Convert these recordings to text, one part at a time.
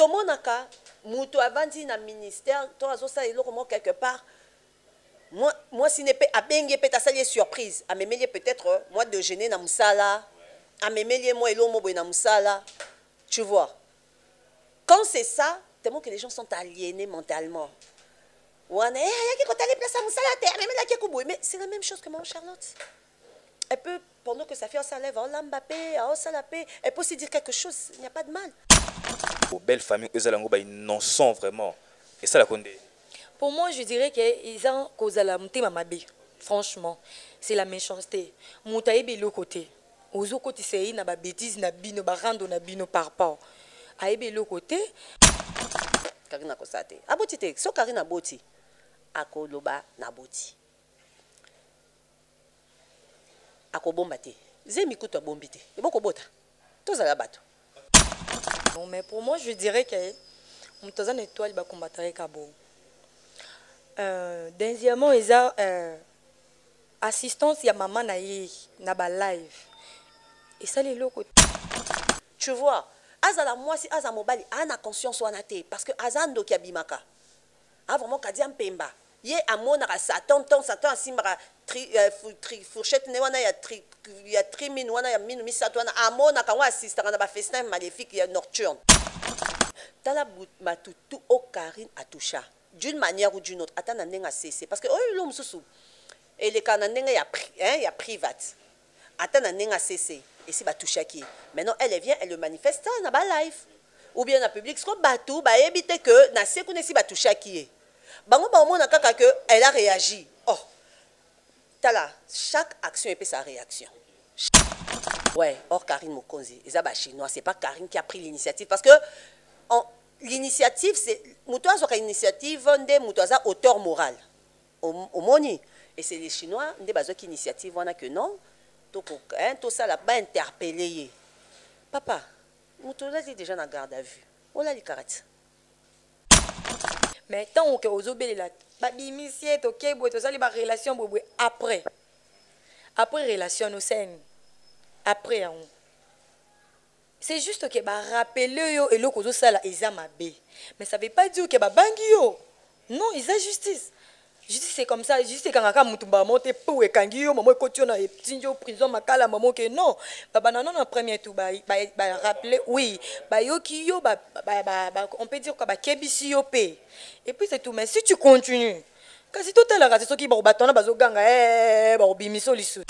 tomonaka moto avandi na ministère to azosala eloko moko quelque part mwasi ne mpe abengi ye mpe tasali ye surprise. Amemeli ye peut-être mwa déjeuner na mosala. Amemeli ye mwa eloko mo boye na mosala. Tu vois. Quand c'est ça tellement que les gens sont aliénés mentalement. Wana eh ayaki kotala place ya mosala te? Amemelaki ekuboye mais c'est la même chose que maman charlotte. Elle peut pendant que sa fille ça lève olamba mpe aosala mpe elle peut aussi dire quelque chose il n'y a pas de mal belle famille ezala yango bainnocent vraiment esalaka nde Pour moi, je dirais qu'ils ont causé la motema mabe. Franchement, c'est la méchanceté. Muta ebe le côté. Ozo côté c'est na ba bêtise na bino ba rando na bino par rapport. A ebe le côté. karine akosala te aboti te so karine aboti akoloba na boti akobomba te ze mikutu abombi te ebokobota tozala bato Non, mais pour moi, je dirais que Moutazan étoile va combattre avec Abo. Euh, deuxièmement, ont euh, assistance, il y a maman na ye, na ba live. Et ça, les locaux. tu vois azala mwasi aza mobali ana conscience wana te parce que aza ndoki abimaka a vraiment kadi mpemba ye amonaka satan nton satan asimbaka tri- tri- fourchette ne wana ya tri- ya tri mine wana ya minu misato wana amonaka ngo asistaka na bafestin maléfique ya nocturne. Tala bu- bato tu o karine atusha d'une manière ou d'une autre ata na ndenge parce que oyo na ndenge ya, hein, ya private. Na batushaki maintenant elle vient elle le manifeste na balive ou bien na public siko bato bayebi te ke na bango kaka ke elle a réagi. Oh tala chaque action epesa réaction. Ouais or karine mokonzi. Eza bachinois c'est pas karine qui a pris l'initiative. Parce que l'initiative c'est moto azwaka initiative nde moto aza auteur moral. Om- omoni et c'est les chinois nde bazwaki initiative wana que non. Hein, tosala bainterpele ye papa moto olali déjà na garde à vue. Olali karate. Mais tant que aux babimisi ye tokei boye tozali barelation boye boye après. Après relation nosani après yango. C'est juste ke barappele yo eloko ozosala eza mabe. Mais ça veut pas dire ke babangi yo. Non eza justice. Justice c'est comme ça, justice quand quand mutumba monte pour et kangi yo, maman kotio na tinjo prison makala maman que non. Baba non non premier tout bah rappeler oui, bah yo yo on peut dire kebisi yo. Et puis c'est tout mais si tu continues te bazoganga eh, lisusu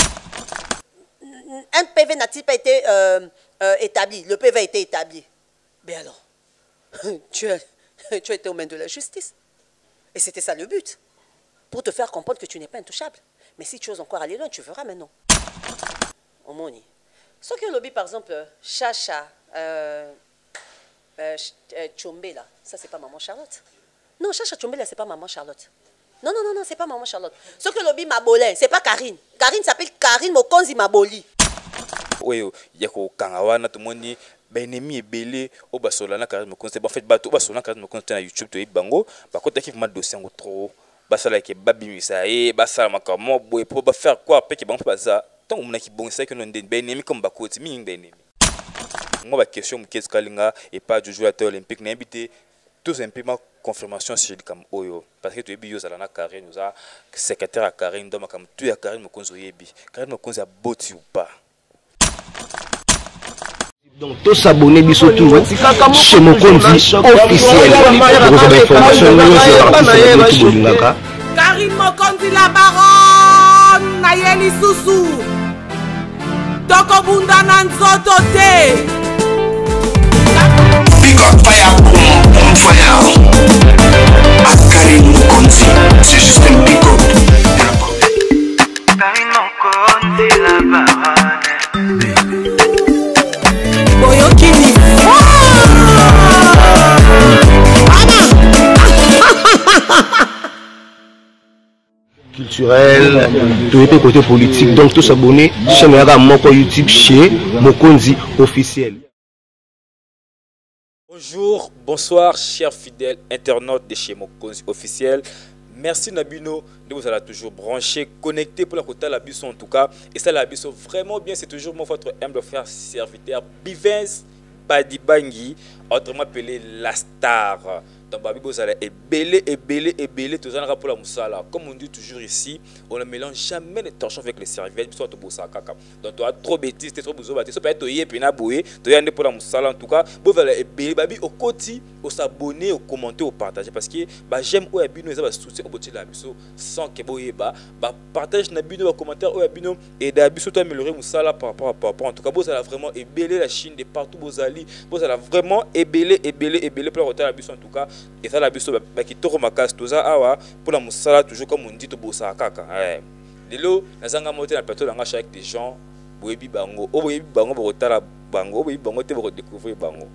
un PV n'a-t-il pas été euh, euh, établi Le PV a été établi. Mais alors, tu as, tu as été aux mains de la justice. Et c'était ça le but. Pour te faire comprendre que tu n'es pas intouchable. Mais si tu oses encore aller loin, tu verras maintenant. Omoni. Ce que lobby, par exemple, Chacha, euh, euh, euh, ça c'est pas maman Charlotte. Non, Chacha Chombela, c'est pas maman Charlotte. Non, non, non, non, c'est pas maman Charlotte. Ce que lobby Mabolin, c'est pas Karine. Karine s'appelle Karine Mokonzi Maboli. oyo ya kokanga wana tomoni baennemi ebele oyo basola na charisme mokonzi te bafait bato oyo basola na charisme mokonzi te na youtube toyebi bango bakotaki vraimen dossier yango trop basalaki babimisa ye basala makambo moko boye mpo bafaire quoi peke bango mpe baza. Ntango omonaki bongisaki no ndeni baennemi comme bakoti mingi baennemi ngo baquestion moke ezikalinga epa jojo ya te olympique nayebi te tozala mpe ma confirmation sur likambo oyo. Parce que toyebi yo ozala na karine oza secrétaire ya karine do makambo tu ya karine mokonzi oyebi. Karine mokonzi aboti ou pas Donc tosabone biso tu chez mokonzi officiel. Okozwa bainformation nyonso ya baartiste bolingaka karine mokonzi la baron na ye lisusu tokobunda na nzoto te. Fire. Akari Mukonzi, c'est juste un big culturel toye mpe côté politique donc tosabone chaîne yaka moko youtube chez mokonzi officiel Bonjour, bonsoir, chers fidèles internautes de chez Mokonzi officiel. Merci Nabino de vous aller toujours branché, connecté pour la côté la biso en tout cas. Et ça la biso vraiment bien, c'est toujours moi votre humble frère serviteur Bivens badibangi autrement appelé la star babi bozala ebele ebele ebele tozalaka mpola mosala comme on dit toujours ici on ne mélange jamais les torchons avec les serviettes. Biso tobosaka kaka donc toa trop bêtise te trop bozoba te so peut-être toye pena boye toya nde mpola mosala en tout cas. Bozala ebele babi okoti osabone okommente opartage parce que bajeme oyo ya bino eza basoutien oyo botiela biso sans ke boyeba bapartage na bino bacommentaire oyo ya bino. Eda biso to améliorer mosala par rapport par rapport en tout cas bozala vraiment ebele la chine de partout bozali bozala vraiment ebele ebele ebele mpona kotala biso en tout cas ezala biso ba- bakitoko makasi. Toza awa mpona mosala toujours comme on dit tobosaka kaka. Lelo nazanga mo te na plateau nanga chaque des gens boyebi bango. Oyo boyebi bango bokotala bango. Oyo boyebi bango te bokodécouvrir bango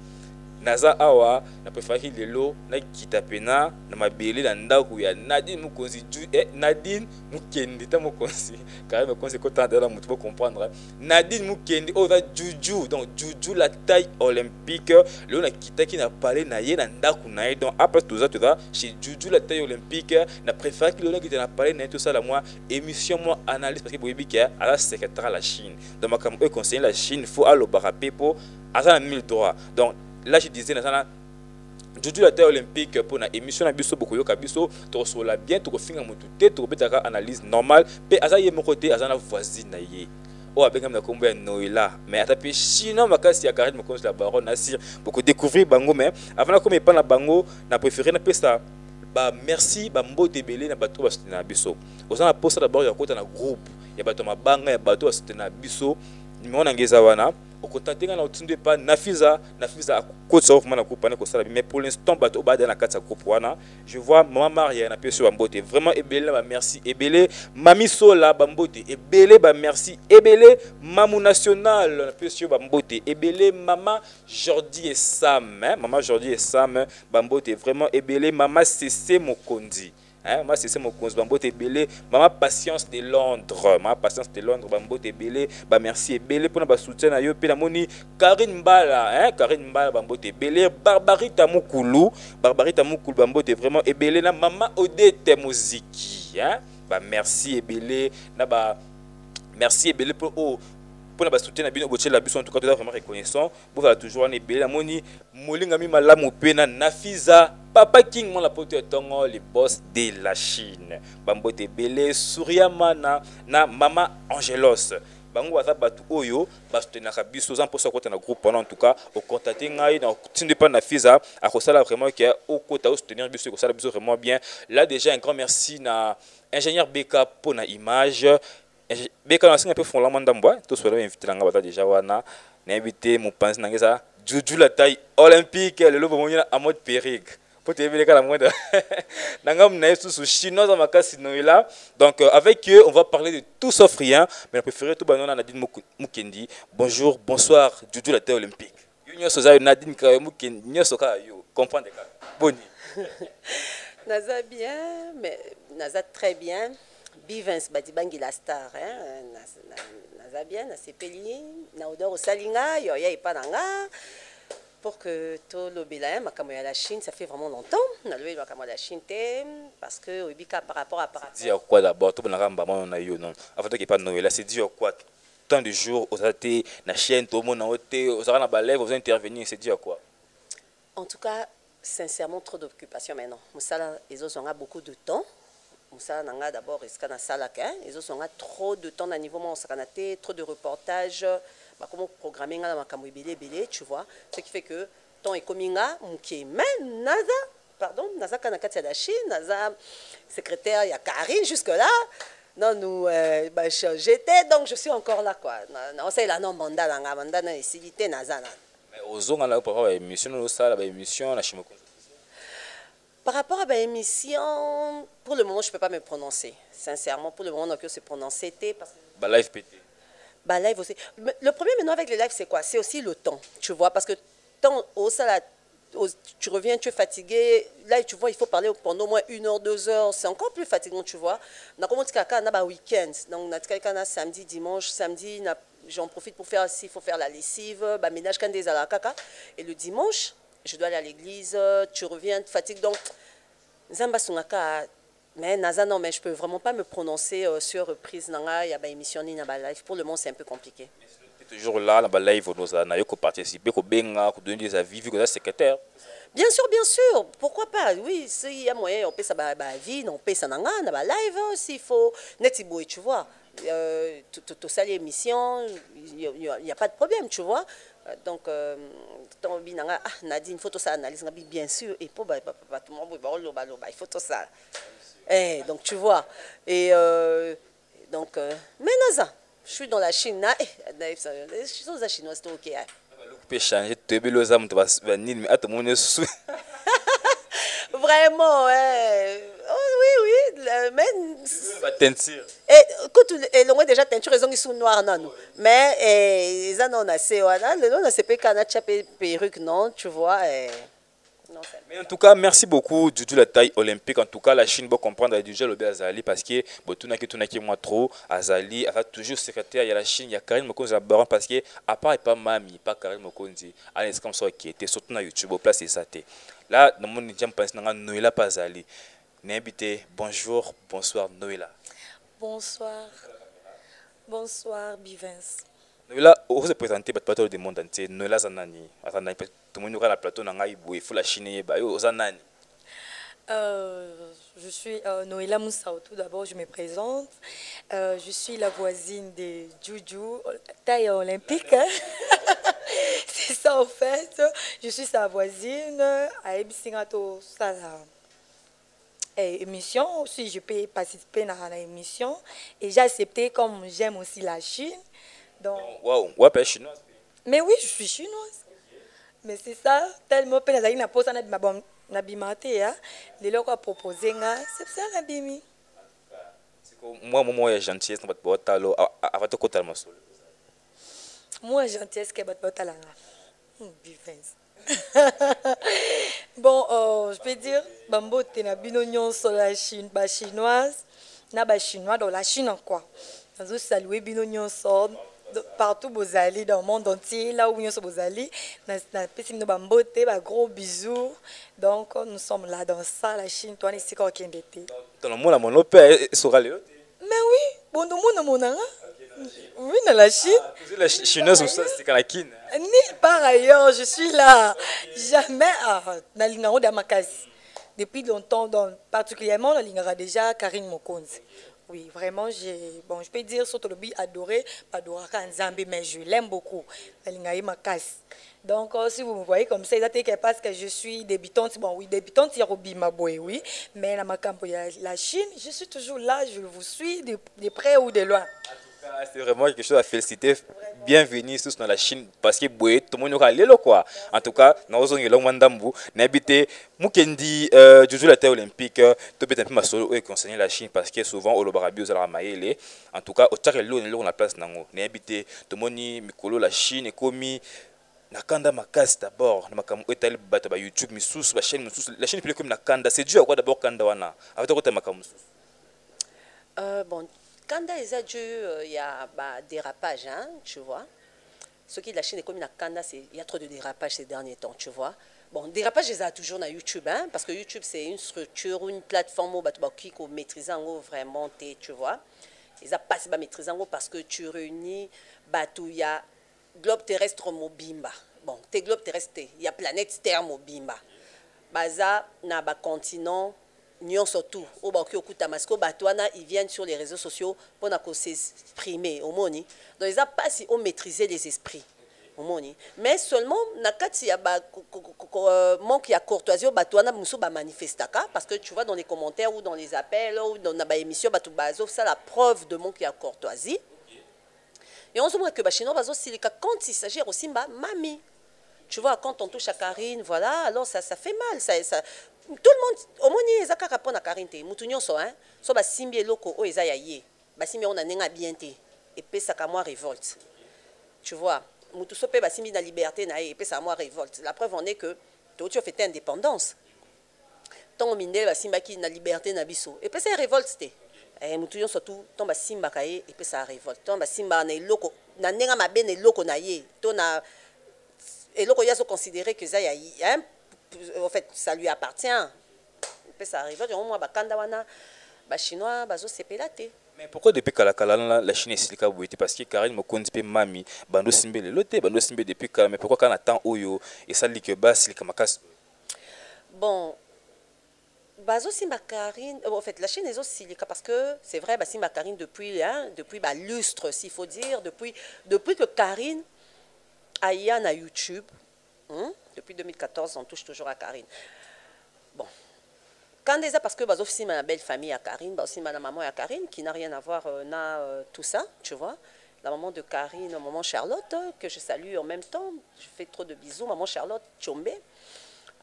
naza awa na préféraki lelo nakita pena na mabele na ndako ya nadine mokonzi ju eh, nadine mokendi ta mokonzi kare mokonzi ekotanda na motu bocomprendre nadine mokendi oyo eza juju. Donc juju la taille olympique. Lelo nakitaki na pale na ye na ndako na ye. Donc après toza toza chez juju la taille olympique. Na préféraki lelo nakita na pale na ye tosala mwa émission mwa analyse parce que boyebi ke aza secrétaire ya la chine. Donc makambo oyo conseiller la chine faut alobaka mpe mpo aza na mille droit donc là je disais naza na juju la taille olympique mpo na émission na biso bokoyoka biso. Tokosola bien tokofinga motu te tokobetaka analyse normale. Mpe aza ye moko te aza na voisine na ye. Oyo abengami na nkombo ya noela mais ata mpe chino makasi ya karine mokonzi ya baron na sir bokodécouvrir bango mais avant nakoma epa na bango na préféré napesa bamerci bambote ebele na bato oyo basutena na biso. Oza na posa dabord ya kokota na groupe. Ya bato ya mabanga ya bato oyo basutena na biso nimero na nge eza wana nga na otindu epa nafiza nafiza akotisa vraiment na groupe wana ekosala mais pour l'instant bato oyo bada na kati ya groupe wana je vois mama maria na pesi bambote. Vraiment ebele na bamerci ebele mami sola bambote ebele bamerci ebele mamu national na pesi yo bambote ebele mama jordi esam hein? mama jordi esam bambote vraiment ebele mama sese mokonzi Hein, mama sese mokonzi bambote ebele mama patience de londres. Mama patience de londres. Bambote ebele bamerci ebele mpona basoutien na yo mpe namoni karine mbala hein, karine mbala bambote ebele barbarita mokulu barbarita mokulu bambote vraiment ebele na mama odete moziki hein? bamerci ebele na ba merci ebele mpo oyo mpona basoutien na bino botiela biso en tout cas toza vraiment reconnaissant. Bozala toujours wana ebele namoni molingami malamu mpe na nafiza papa king mwana poto ya ntongo le boss de la chine. Bambote ebele suriama na, mama angelos. Bango baza bato oyo basoutenaka biso oza mposa okota na groupe. Wana en tout cas okontate ngai na otindi mpa na fiza akosala vraiment ke okota osoutenir biso ekosala biso vraiment bien. Là déjà un grand merci na ingénieur beka mpo na image. Beka nasinga mpe fongolama ndambo tosola bainvite na nga baza déjà wana. Nayebi te mopanzi na ngai eza juju la taille olympique lelo bomoni na amode périg po toyebeleka na moindre donc euh, avec eux on va parler de tout sauf rien mais na préféré to banona nadine mukendi bonjour bonsoir la taille olympique. Yo nadine mukendi kaka boni. Naza bien mais naza très bien. Bivins badibangi la star hein? Naz- na- naza bien na que tolobela hein, makambo ya la chine ça fait vraiment longtemps nalobeli makambo ya la chine te parce que oyebi ka par rapport à d'abord? Tobonaka mbama na yo non? Avant toke pa noela c'est dit à quoi? Tant de jours te na chaîne tomona yo te ozalaka na balève oza intervenir c'est quoi? En tout cas, sincèrement, trop d'occupation maintenant. Moussala, ils ont beaucoup de temps. D'abord, trop de temps à niveau trop de reportages. Bah, comment programmer nga na makambo ebele ebele, tu vois. Ce qui fait que temps comme nga, mouké. Mais naza, pardon, naza kati ya la Chine, naza secrétaire, il y a Karine jusque-là. Non, nous, euh, bah, je- j'étais, donc je suis encore là, quoi. Non, c'est là, non, banda, nanga, banda, na, esilité, naza, na. mais ozonga na yo par rapport à baémission na osala baémission na chimoko Par rapport à l'émission, pour le moment, je ne peux pas me prononcer. Sincèrement, pour le moment, on a que se prononcer. Parce que balive pt bah, live aussi. Le problème maintenant avec les lives, c'est quoi? C'est aussi le temps, tu vois? Parce que tant au salade, au- tu reviens, tu es fatigué. Là, tu vois, il faut parler pendant au moins une heure, deux heures. C'est encore plus fatigant, tu vois? On a un week-end. Donc, on a samedi, dimanche, samedi, j'en profite pour faire s'il faut faire la lessive, bah, ménage quand des. Et le dimanche, je dois aller à l'église, tu reviens, tu fatigues. Donc, Zamba Sungaka, mais Naza, non, mais je peux vraiment pas me prononcer euh, sur reprise Nanga, il y a une émission ni na ba live. Pour le moment, c'est un peu compliqué. toujours là na balive ozala na yo koparticipe kobenga kodonner des avis vu koza secrétaire Bien sûr, bien sûr. Pourquoi pas? Oui, s'il y a moyen, on peut ça bah, bah, vie, on peut ça nanga, na live s'il faut. Net boy, tu vois. Euh, tout, tout, tout ça, l'émission, il n'y a, pas de problème, tu vois. Euh, Donc, euh, ton binanga, ah, Nadine, photo ça analyse, bien sûr. Et pour tout le monde, il faut tout ça. Eh, donc tu vois. Et euh, donc, euh, mais Naza, je suis dans la Chine. Ah, eh, je suis dans la chinoise, c'est ok. Vraiment, eh. oh, oui, oui. Mais. Et quand tu l'as déjà teinture, ils sont noirs, non. Mais, eh, ils ont assez. Le nom, c'est pas qu'un perruque, non, tu vois. Eh. Non, Mais en tout cas, merci beaucoup Dudu la taille olympique. En tout cas, la Chine va comprendre Dudu Lobe Azali parce que Botunaki Tunaki moi trop Azali a toujours secrétaire. Il y a la Chine, il y a Karim Mokonzi à Baran parce que à part et pas Mami, pas Karim Mokonzi, à l'instant ça qui était surtout na YouTube au place et ça. Là, dans mon jam pense na Noëlla pas Azali. N'invité, bonjour, bonsoir Noëlla. Bonsoir. Bonsoir, Bivens. Noëlla, on se présenter bat bateau du monde entier. Noëlla Zanani, Azanani, plateau na ngai Chine yo. Euh, je suis euh, Noëlla Moussao. Tout d'abord, je me présente. Euh, je suis la voisine de Juju, taille olympique. hein. C'est ça, en fait. Je suis sa voisine à Ebisingato eh, émission, si je peux participer dans l'émission. Et j'ai accepté comme j'aime aussi la Chine. Donc, Waouh, ouais, chinoise. mais oui, je suis chinoise. mais c'est ça tellement mpe nazalaki na mposa nabima te ya lelo oko apropose nga sepsa nabimi mwa mo moko ya gentillesse na bato baotala ava tokotala masolo mwa ya gentillesse ke bato baotala nga bivins bon euh, je peux dire bambote na bino nyonso bachinoise na bachinois dans la chine encore nazosalue bino nyonso partout bozali dans le monde entier là où nyonso bozali na na pesi bino bambote ba gros bisous. Donc nous sommes là dans ça la Chine toi ici ko kende te. tolomona mono mpe esoka lelo te Mais oui, bon nous mon monanga. Oui, dans la Chine. Ozwi la chi- chinoise mosusu asika na kine Nulle part ailleurs, je suis là. Jamais à Nalingango Damakasi. Depuis longtemps, donc, particulièrement, Nalingara déjà Karine Mokonzi. Oui, vraiment, j'ai, bon, je peux dire, le adoré, pas Doraka Nzambe, mais je l'aime beaucoup. Donc, euh, si vous me voyez comme ça, c'est parce que je suis débutante. Bon, oui, débutante, il y a oui. Mais la Chine, je suis toujours là, je vous suis de près ou de loin. Ah, c'est vraiment quelque chose à féliciter. Bienvenue tous dans la chine. Parce que boye tout le monde aura lelo quoi en tout cas naozongela mwa ndambu nayebi te mokendi euh, juju la taille olympique euh, tobeta mpe masolo oyo econcerne la chine parce que souvent olobaka bi ozalaka mayele en tout cas eloko na eloko na place nango. Nayebi te tomoni mikolo la chine ekomi na kanda makasi d'abord. Na makambo oyo ba youtube misusu bachaîne mosusu la chaîne pele ekomi na kanda c'est dû à quoi d'abord kanda wana? Avata kota makambo mosusu Euh, bon, Kanda eza dû, il y a bah, dérapage, hein, tu vois. Ce qui la Chine est comme une Kanda, il y a trop de dérapage ces derniers temps, tu vois. Bon, dérapage, ils ont toujours dans YouTube, hein, parce que YouTube, c'est une structure, une plateforme où bah, tu vas qui qu'on maîtrise en gros vraiment, tu vois. Ils ont pas bah, maîtriser parce que tu réunis, bah, tout, y a globe terrestre mobimba. Bon, tes globe terrestre, il y a planète Terre mobimba. baza na bacontinent nyonso tu. Oyo bakoki okutama sikoyo bato ils viennent sur les réseaux sociaux mpona kosexprimer omoni. Donc eza mpasi omaîtriser les esprits mais seulement na kati ya euh, manque ya courtoisie oyo bato wana mosusu parce que tu vois dans les commentaires ou dans les appels ou dans, na baémission bato bazosala preuve de manque ya courtoisie. Et on se voit que bachinois bazosilika quand il s'agit aussi mba mami tu vois, quand on touche à Karine, voilà, alors ça, ça fait mal. Ça, ça, tout le monde, au moins, il y a un à Karine. Mutu nyonso, hein. So ba simbi eloko o eza ya ye. Ba simbi on a nenga bien te. Et puis ça ka moi révolte. Tu vois, mutu so pe ba simbi na liberté na ye, ça moi révolte. La preuve en est que as fait indépendance. ntango mindele basimbaki na liberté na biso epesa ya révolte te eh, motu nyonso tu ntango basimbaka ye epesa ya révolte ntango basimbaka na eloko na ndenge mabe na eloko na ye to na eloko ye azoconsidéré que eza ya hein, en fait ça lui appartient. Epesa ya révolte yango mwa bakanda wana bachinois bazosepela te mais pourquoi depuis kala kala la, chine boye te parce que karine mokonzi mpe mami bando simbe lelo te bando simbe depuis kala mais pourquoi kaka na temps oyo esali ke basilika makasi bon bazosimba karine euh, en fait la chaîne ezosilika parce que c'est vrai basimba karine depuis hein, depuis balustre s'il faut dire depuis depuis que karine aya na youtube hein, depuis 2014 on touche toujours à karine. Bon. Quand déjà parce que bazosimba na belle famille à karine bazosimba na maman ya karine qui n'a rien à voir euh, na euh, tout ça tu vois. La maman de karine maman charlotte que je salue en même temps je fais trop de bisous maman charlotte chombe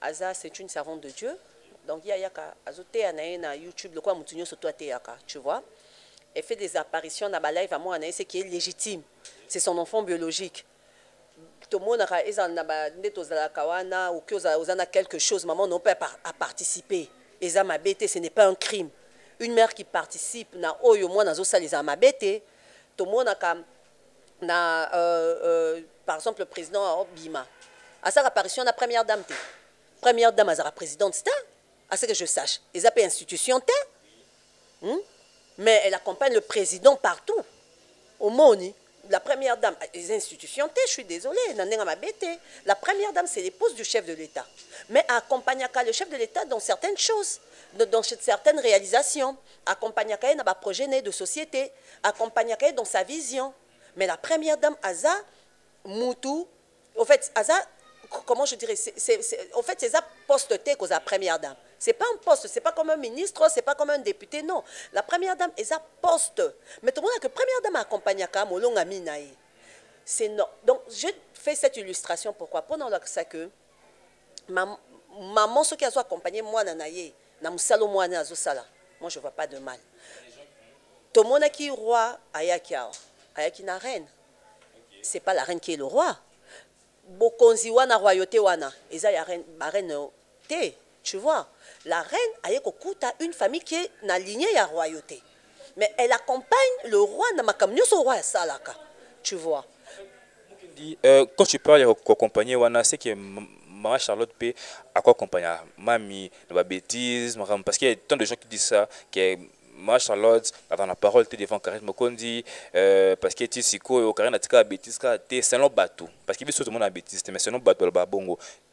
aza c'est une servante de dieu. Donc azoteya na ye na youtube lokola motu nyonso to ateyaka tu vois. Elle fait des apparitions na balive amwana na ye ce qui est légitime. C'est son enfant biologique tomonaka ezala na nde tozalaka wana oki oza quelque chose maman non eza mabe ce n'est pas un crime. Une mère qui participe na oyo mwana azosala ezala mabe te. Tomonaka na euh, euh, par exemple le président bima. Asalaka apparition na première dame te. Première dame azalaka présidente te à ce que je sache. Eza mpe institution te hmm? mais elle accompagne le président partout. Omoni la première dame les institutions je suis désolé na ndenge mabe te la première dame c'est l'épouse du chef de l'état. Mais accompagnaka le chef de l'état dans certaines choses dans certaines réalisations accompagnaka ye na baprojet ne de société. Accompagnaka dans sa vision. Mais la première dame aza mutu au fait aza comment je dirais c'est, en fait c'est ça poste te koza première dame c'est pas un poste c'est pas comme un ministre c'est pas comme un député non. La première dame eza poste. Mais tout le monde a que première dame accompagnaka molonga mina ye c'est non donc je fais cette illustration pourquoi? Mpona olakisa que mam- maman soki azoaccompagne mwana na ye na mosala mwana azosala moi je vois pas de mal. Tomonaki roi ayaki awa ayaki na reine. C'est pas la reine qui est le roi. Bokonzi wana royauté wana eza ya reine bareine te tu vois la reine aye kokuta une famille qui est na lignée ya royauté. Mais elle accompagne le roi na makambo nyonso roi asalaka tu vois. Euh, quand tu parles ya koaccompagner wana c'est que m- mama charlotte mpe akoaccompagne mami na babêtise makambo parce qu'il y a tant de gens qui disent ça que mama charlotte aza na parole te devant karine mokondi euh, parce que ti sikoyo karine atikala bêtise kaka te selon bato parce que biso tomona bêtise te mais selon bato aloba bongo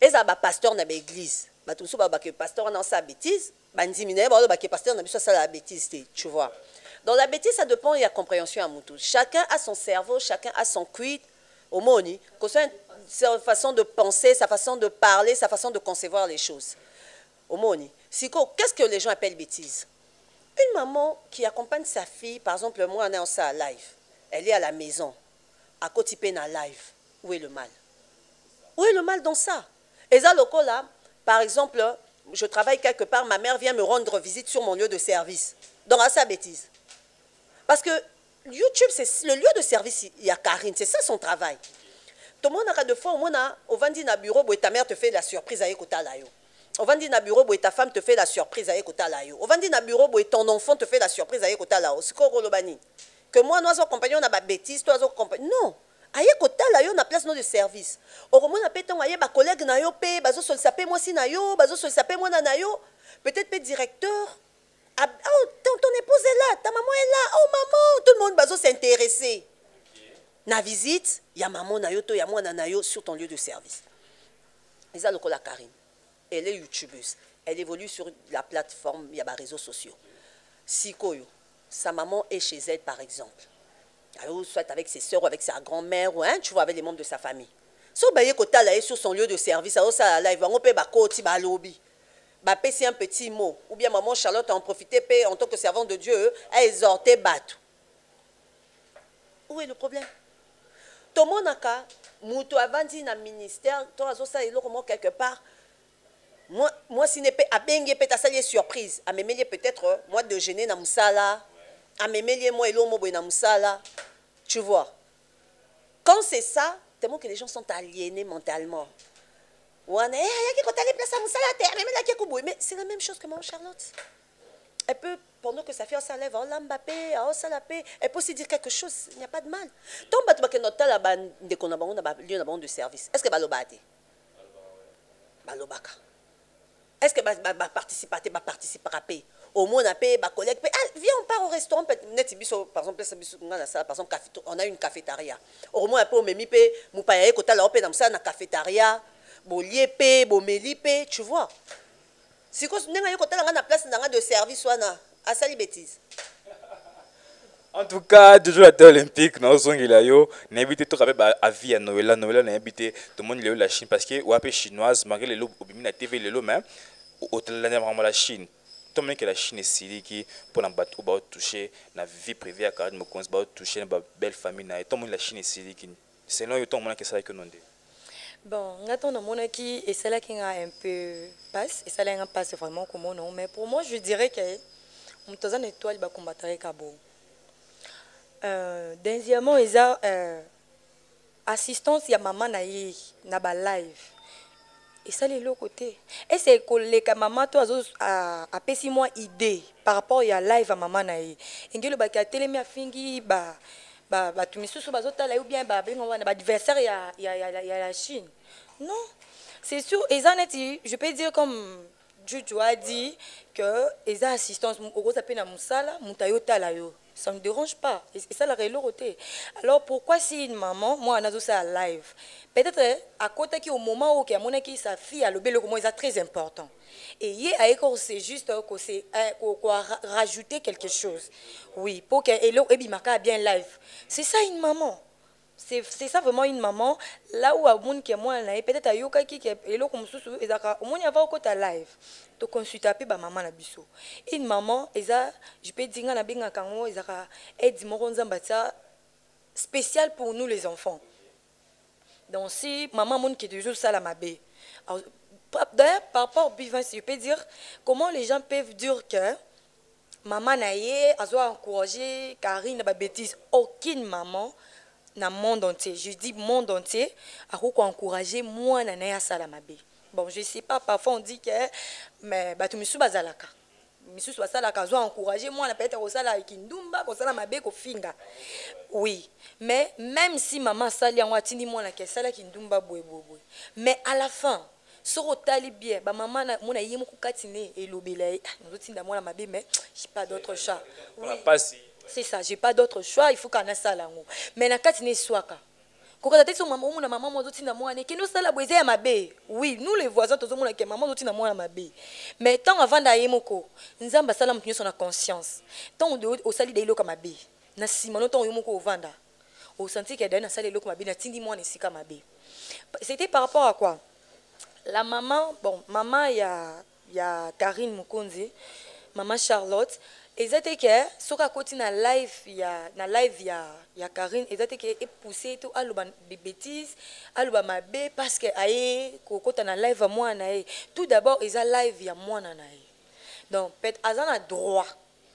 Ezala ba pasteur na ba église. Bato muso baloba ke pasteur na osa bêtise, bandimi na ye baloba ke pasteur na biso asala la bêtise tu vois. Dans la bêtise, ça dépend la compréhension à mutu. Chacun a son cerveau, chacun a son cuit, omoni que ce soit sa façon de penser sa façon de parler sa façon de concevoir les choses. Omoni siko qu'est-ce que les gens appellent bêtise? Une maman qui accompagne sa fille par exemple moi on est en ça à live. Elle est à la maison. À côté na live. Où est le mal? Où est le mal dans ça? Et ça là par exemple je travaille quelque part ma mère vient me rendre visite sur mon lieu de service donc à sa bêtise parce que YouTube, c'est le lieu de service, il y a Karine, c'est ça son travail. Tout le monde a de fois, au vandi na bureau, où ta mère te fait la surprise à écouter là. Au vandi na bureau, où ta femme te fait la surprise à écouter là. Au vandi na bureau, où ton enfant te fait la surprise à écouter là. C'est quoi le Que moi, nous sommes compagnons, on a bêtise, toi, compagnon. Non. Aye kotala yo na place no de service okomona mpe ntango aye bacollègue na yo mpe bazosolisa mpe mwasi na yo bazosolisa mpe mwana na yo peut-être mpe directeur Ah, oh, ton, ton épouse est là, ta maman est là, oh maman, tout le monde va s'intéresser. Na visite, il y a maman na yo, il y a moi na yo sur ton lieu de service. Isa Lokola Karine, elle est youtubeuse. Elle évolue sur la plateforme, il y a des réseaux sociaux. Sikoyo, sa maman est chez elle par exemple. Soit avec ses soeurs ou avec sa grand-mère, ou hein, tu vois, avec les membres de sa famille. So, bah, là, sur son lieu de service, alors ça, côté, bah, lobby. Bapesi un petit mot. Ou bien maman charlotte a en profité en tant que servante de dieu a exhorté bato où est le problème? Tomonaka moto avandi na ministère to azosala eloko moko quelque part. Mwasi ne mpe abengi ye mpe tasali ye surprise. Amemeli ye peut-être moi déjeuner na mosala amemeli ye mwa eloko mo boye na mosala tu vois quand c'est ça tellement que les gens sont aliénés mentalement wana eh, ayaki kotali place ya mosala te mais c'est la même chose que mon charlotte elle peut pendant que sa fille s'enlève aosala mpe elle peut aussi dire quelque chose il n'y a pas de mal otala bandeko na bango na balio na bango de service est ce que balobaka te balobaka est ce que baparticipa te baparticipera mpe omona mpe bacollègue mpe ah, viens on part au restaurant mpe neti biso par exemple place biso nga na sala par exemple on a une cafétéria omona mpe omemi mpe mopaya ye kotala o mpe na mosala na cafétéria bolie mpe bomeli mpe tu vois siko ndenge aye kotala nga na place na nga de service wana asali bétise en tout cas toujours ate olympique naozongela yo nayebi te toka mpe baavi ya noela noela nayebi te tomoni lelo la chine parce que oya mpe chinoise malgré lelo obimi na tv lelo mais otalelani vraiment la chine tomoni ke la chine esiliki mpona bato baotouche na vie privé ya karine mokonzi baotouche na babelle famille na ye tomoni la chine esiliki selon yo ntongomonaki esalaki ono nde bon nga ntango namonaki esalaki nga un peu passe esalaki nga passe vraiment komona mais pour moi je dirais que moto aza na étoile bakombataka ka bo euh, deuxièmement eza euh, assistance ya mama na ye na balive esali eloko te. Ese ekoleka mama to apesi mwa idée par rapport ya live ya mama na ye? Afingi ba bien la chine. Non. C'est sûr je peux dire comme juju a dit que assistance ça ne me dérange pas. Esalaka eloko te alors pourquoi si une maman moi nazosala live? Peut-être akotaki au moment oyo ke amonaki sa fille alobi eloko mo eza très important. Et ye aye ko c'est juste rajouter quelque chose. Oui pour que ebimaka bien live. C'est ça une maman c'est ça vraiment une maman. Là où amoni ke mwana na peut-être ayokaki ke eloko mosusu ezalaka omoni ava okota live. Toconsulte mpe bamama na biso. Une maman eza je peux dire nga nabengaka yango ezalaka aide moko nzambe atia spécial pour nous les enfants. Donc si maman amoni ke toujours sala mabe d'ailleurs par rapport au bivance je peux dire comment les gens peuvent dire que maman na ye azoa encourager karine na babêtise aucune maman na monde entier. Je dis monde entier akoki koencourage mwana na ye asala mabe bon je sais pas parfois on dit que mais bazalaka. Misusu basalaka azwa encourage mwana peut-être kosala kindumba kosala oui mais même si mama asali yango atindi mwana ke asalaki ndumba mais à la fin soki otali bien bamama mona ye moko kati ne elobela ye. Nazotinda mwana mabe mais j'ai pas. C'est ça j'ai pas d'autre choix il faut kana sala yango mais na kati ne eswaka kokata te so mama omona mama mo azotinda mwana ekende osala boye eza ya mabe. Oui nous les voisins tozomona ke mama ozotinda mwana mabe. Mais ntango avanda ye moko nzambe asala moto nyonso na conscience. Ntango osali da eloko mabe. Na nsima no ntango yo moko ovanda. Osanti ke daye nasala eloko mabe natindi mwana esika mabe. C'était par rapport à quoi? La maman bon maman ya ya karine mokonzi maman charlotte eza te ke soki akoti na live ya na live ya ya karine eza te ke epousse to aloba bébétise aloba mabe parce que aye kokota na live ya mwana na ye. Tout d'abord eza live ya mwana na ye. Donc peut aza na droit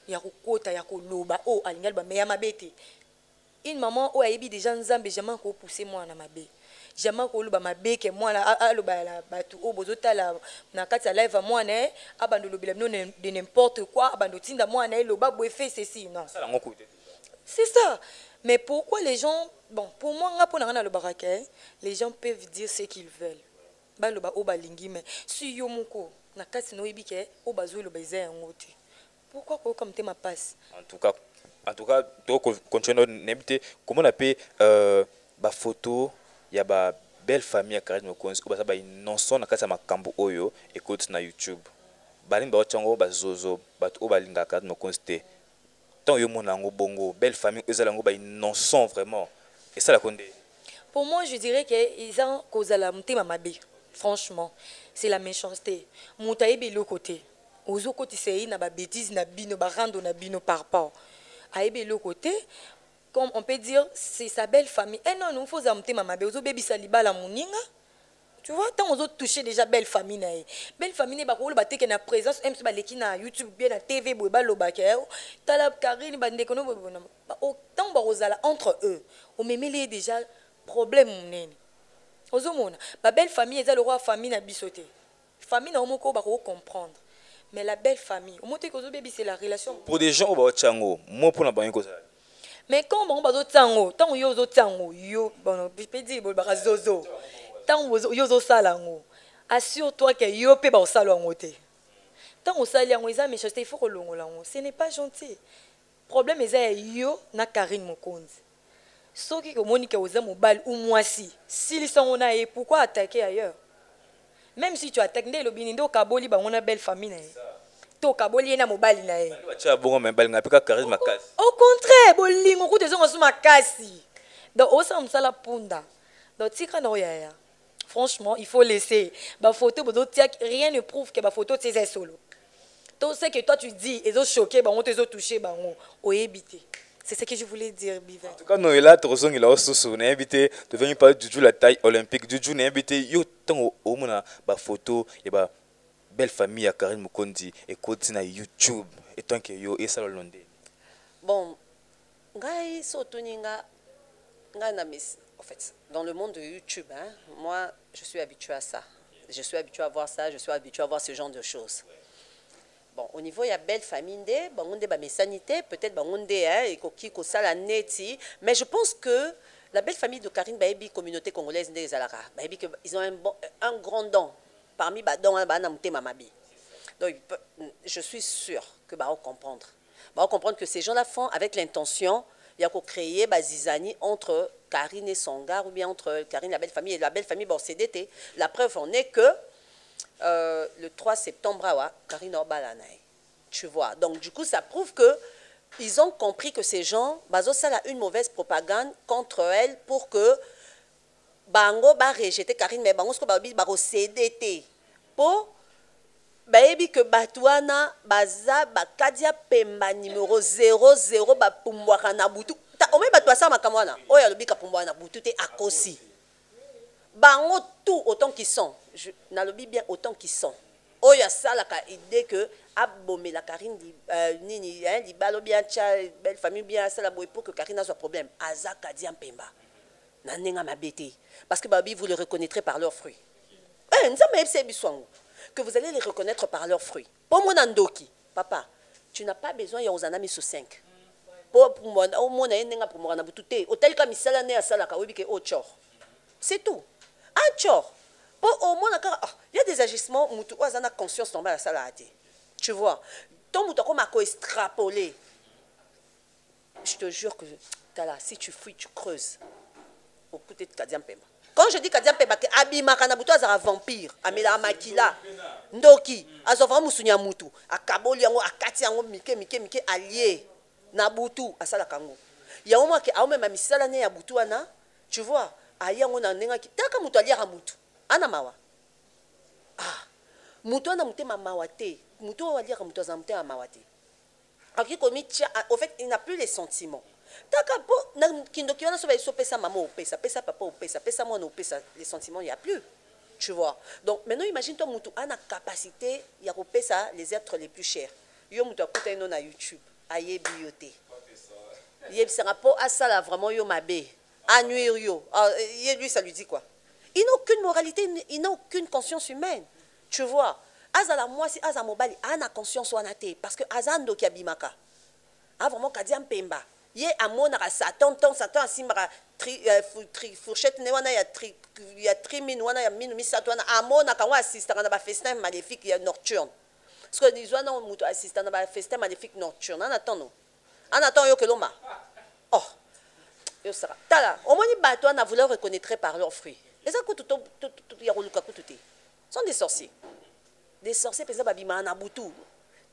ya kokota ya koloba. Oyo alingi aloba me ya mabe te. Une maman oyo ayebi déjà nzambe jamais kopousse mwana mabe jamais koloba mabe ke mwana alobala bato oyo bozotala na kati ya live ya mwana ye abanda olobela bino de n'importe quoi abanda otinda mwana ye loba boye fe ceci non. C'est ça. Mais pourquoi les gens bon pour moi nga mpo na nga nalobaka ke les gens peuvent dire ce qu'ils veulent. Baloba oyo balingi mais si yo moko na kati na oyebi ke oyo bazoloba eza yango te. Pourquoi koyoka motema mpasi en tout cas en tout cas tokocontinue nayebi te komona mpe bafoto ya babelle famille ya karine mokonzi oyo baza bainonson na kati ya makambo oyo ekoti na youtube. Balingi baotya yango bazozo bato oyo balingaka karine mokonzi te. Ntango yo mona yango bongo belle famille oyo ezala yango bainonson vraiment. Esalako nde pour moi je dirais que eza kozala motema mabe franchement. C'est la méchanceté. Moto ayebi eloko te ozokotisa ye na babétise na bino barando na bino par rapport. Ayebi eloko te comme on peut dire c'est sa belle famille. Eh non non faut za motema mabe ozobebisa libala moninga tu vois ntango ozotouche déjà belle famille na belle famille na ye bakoloba teke na présence. Mso baleki na youtube bien na tv boye balobaka tala karine bandeko no ntango bakozala entre eux omemeli ye déjà problème monene ozomona babelle famille eza lokwa famille na biso te famille na yo moko bakokocomprendre mais la belle famille omo te kozobebisela relation. Pour des gens baotya yango mo mpona bango kozala mais quand bango bazotia yango ntango yo ozotia yango yo bon mpe dire bolobaka zozo. Ntango yo ozosala yango assure toi ke yo mpe bakosala yango te. Ntango osali yango eza méchanceté il faut kolongola yango ce n'est pas gentil. Problème eza ya yo na karine mokonzi. Soki omoni ke oza mobali ou mwasi silisa yango na ye pourquoi attaquer ailleurs? Même si tu attaque nde elobi nini nde okaboli bango na belle famille na ye to okaboli ye na mobali na ye. Au contraire bolingo kuta ezonga so makasi donc osala mosala mpunda donc tika na oyaya franchement il faut laisser. Bafoto bozotia rien ne prouve ke bafoto ti eza solo to ce que toi tu dis ezochoke bango to ezotouche bango oyebi te c'est ce que je voulais dire bivet tuka noyela tokozongela osusu nayebi te tovengi mpa juju la taille olympique juju nayebi te yo ntango omona bafoto ya ba belle famille ya karine mokondi ekoti na youtube. Etanke yo esala lo nde bon ngai so ngai na mes en fait dans le monde de youtube hein, moi je suis habitué à ça. Je suis habitué à voir ça je suis habitué à voir ce genre de choses. Bon au niveau ya belle famille nde bango nde bamesani peut-être bango nde hein, ekoki kosala neti. Mais je pense que la belle famille de karine bayebi communauté congolaise nde ezalaka. Bayebi que ils ont un, bon, un grand don parmi badon wana baa na motema mabe donc il peut- je suis sûr que bah comprendre. Bah comprendre que ces gens-là font avec l'intention il y a qu'au créer bazizani entre Karine et son gars ou bien entre Karine la belle famille et la belle famille bon CDT la preuve en est que euh, le 3 septembre awa Karine Orbalanaï. Tu vois. Donc du coup ça prouve que ils ont compris que ces gens bazo ça a une mauvaise propagande contre elle pour que bango ba rejeter Karine mais bango ce que babi ba CDT pour bayebi ke bato wana baza bakadi ya pemba numero 00 bapumbwaka na butu. Ta- omeyi bato basala makambo wana. Oyo alobi kapumbwaka na butu te akosi. Bango tout autant qu'ils sont. Je- nalobi bien autant qu'ils sont. Oyo asalaka idée que abomela karine li- euh, nini hein, libala bien tia belle famille bien asala boye pour que karine azwa problème. Aza kadi ya mpemba na ndenge ya mabe te parce que babi vous le reconnaîtrez par leurs fruits. Eh, que vous allez les reconnaître par leurs fruits. Mpo mona ndoki papa tu n'as pas besoin ya kozala na miso 5 mpo pumbwana- omona ye ndenge apumbwaka na butu te otalika misala nde asalaka oyebi ke o tchor c'est tout. Un mpo omona kaka ah, y a des agissements oyo aza na conscience normale asalaka te tu vois to mutu akoma koextrapole je te jure que tala si tu fuis tu creuses okute kadia mpemba. Quand je dis kadia mpemba ke abimaka na butu azalaka vampire amelaka makila ndoki azwa vraimen mosuni ya mutu akaboli yango akati yango mike mike mike alie. Na butu asalaka yango. Yango moke aomema misala ne ya butu wana tu vois aye yango na ndenge taka moto aliaka mutu ana mawa. Ah moto wana motema mawa te. Moto oyo aliaka moto aza motema mawa te. Akoki komitia au fait il n'a plus les sentiments taka mpo na kindoki wana so bayebi opesa mama opesa pesa papa opesa pesa mwana opesa les sentiments il y a plus. Tu vois? Donc maintenant imagine toi mutu ana capacité ya kopesa les êtres les plus chers. Yo mutu akuta ino na youtube. Ayebi yo te yebisaka mpo asala vraiment yo mabe anuire yo. Ah, ye lui ça lui dit quoi? Il n'a aucune moralité il n'a aucune conscience humaine. Tu vois? Azala mwasi aza mobali ana conscience wana te parce que aza ndoki abimaka a vraiment kadi ya mpemba ye amonaka satan ntan satan asimbaka euh, fourchette ne wana ya tri- mine wana ya minu misato wana amonaka yango asistaka na bafestin maléfique ya nocturne parce que lizwa na moto asista na bafestin maléfique nocturne ana tano ana tano yo kelomba oh yo saka tala omoni bato wana vouleur reconnaître par leurs fruits eza kutu ya koluka kutu sont des sorciers des sorciers mpenza babimaka na butu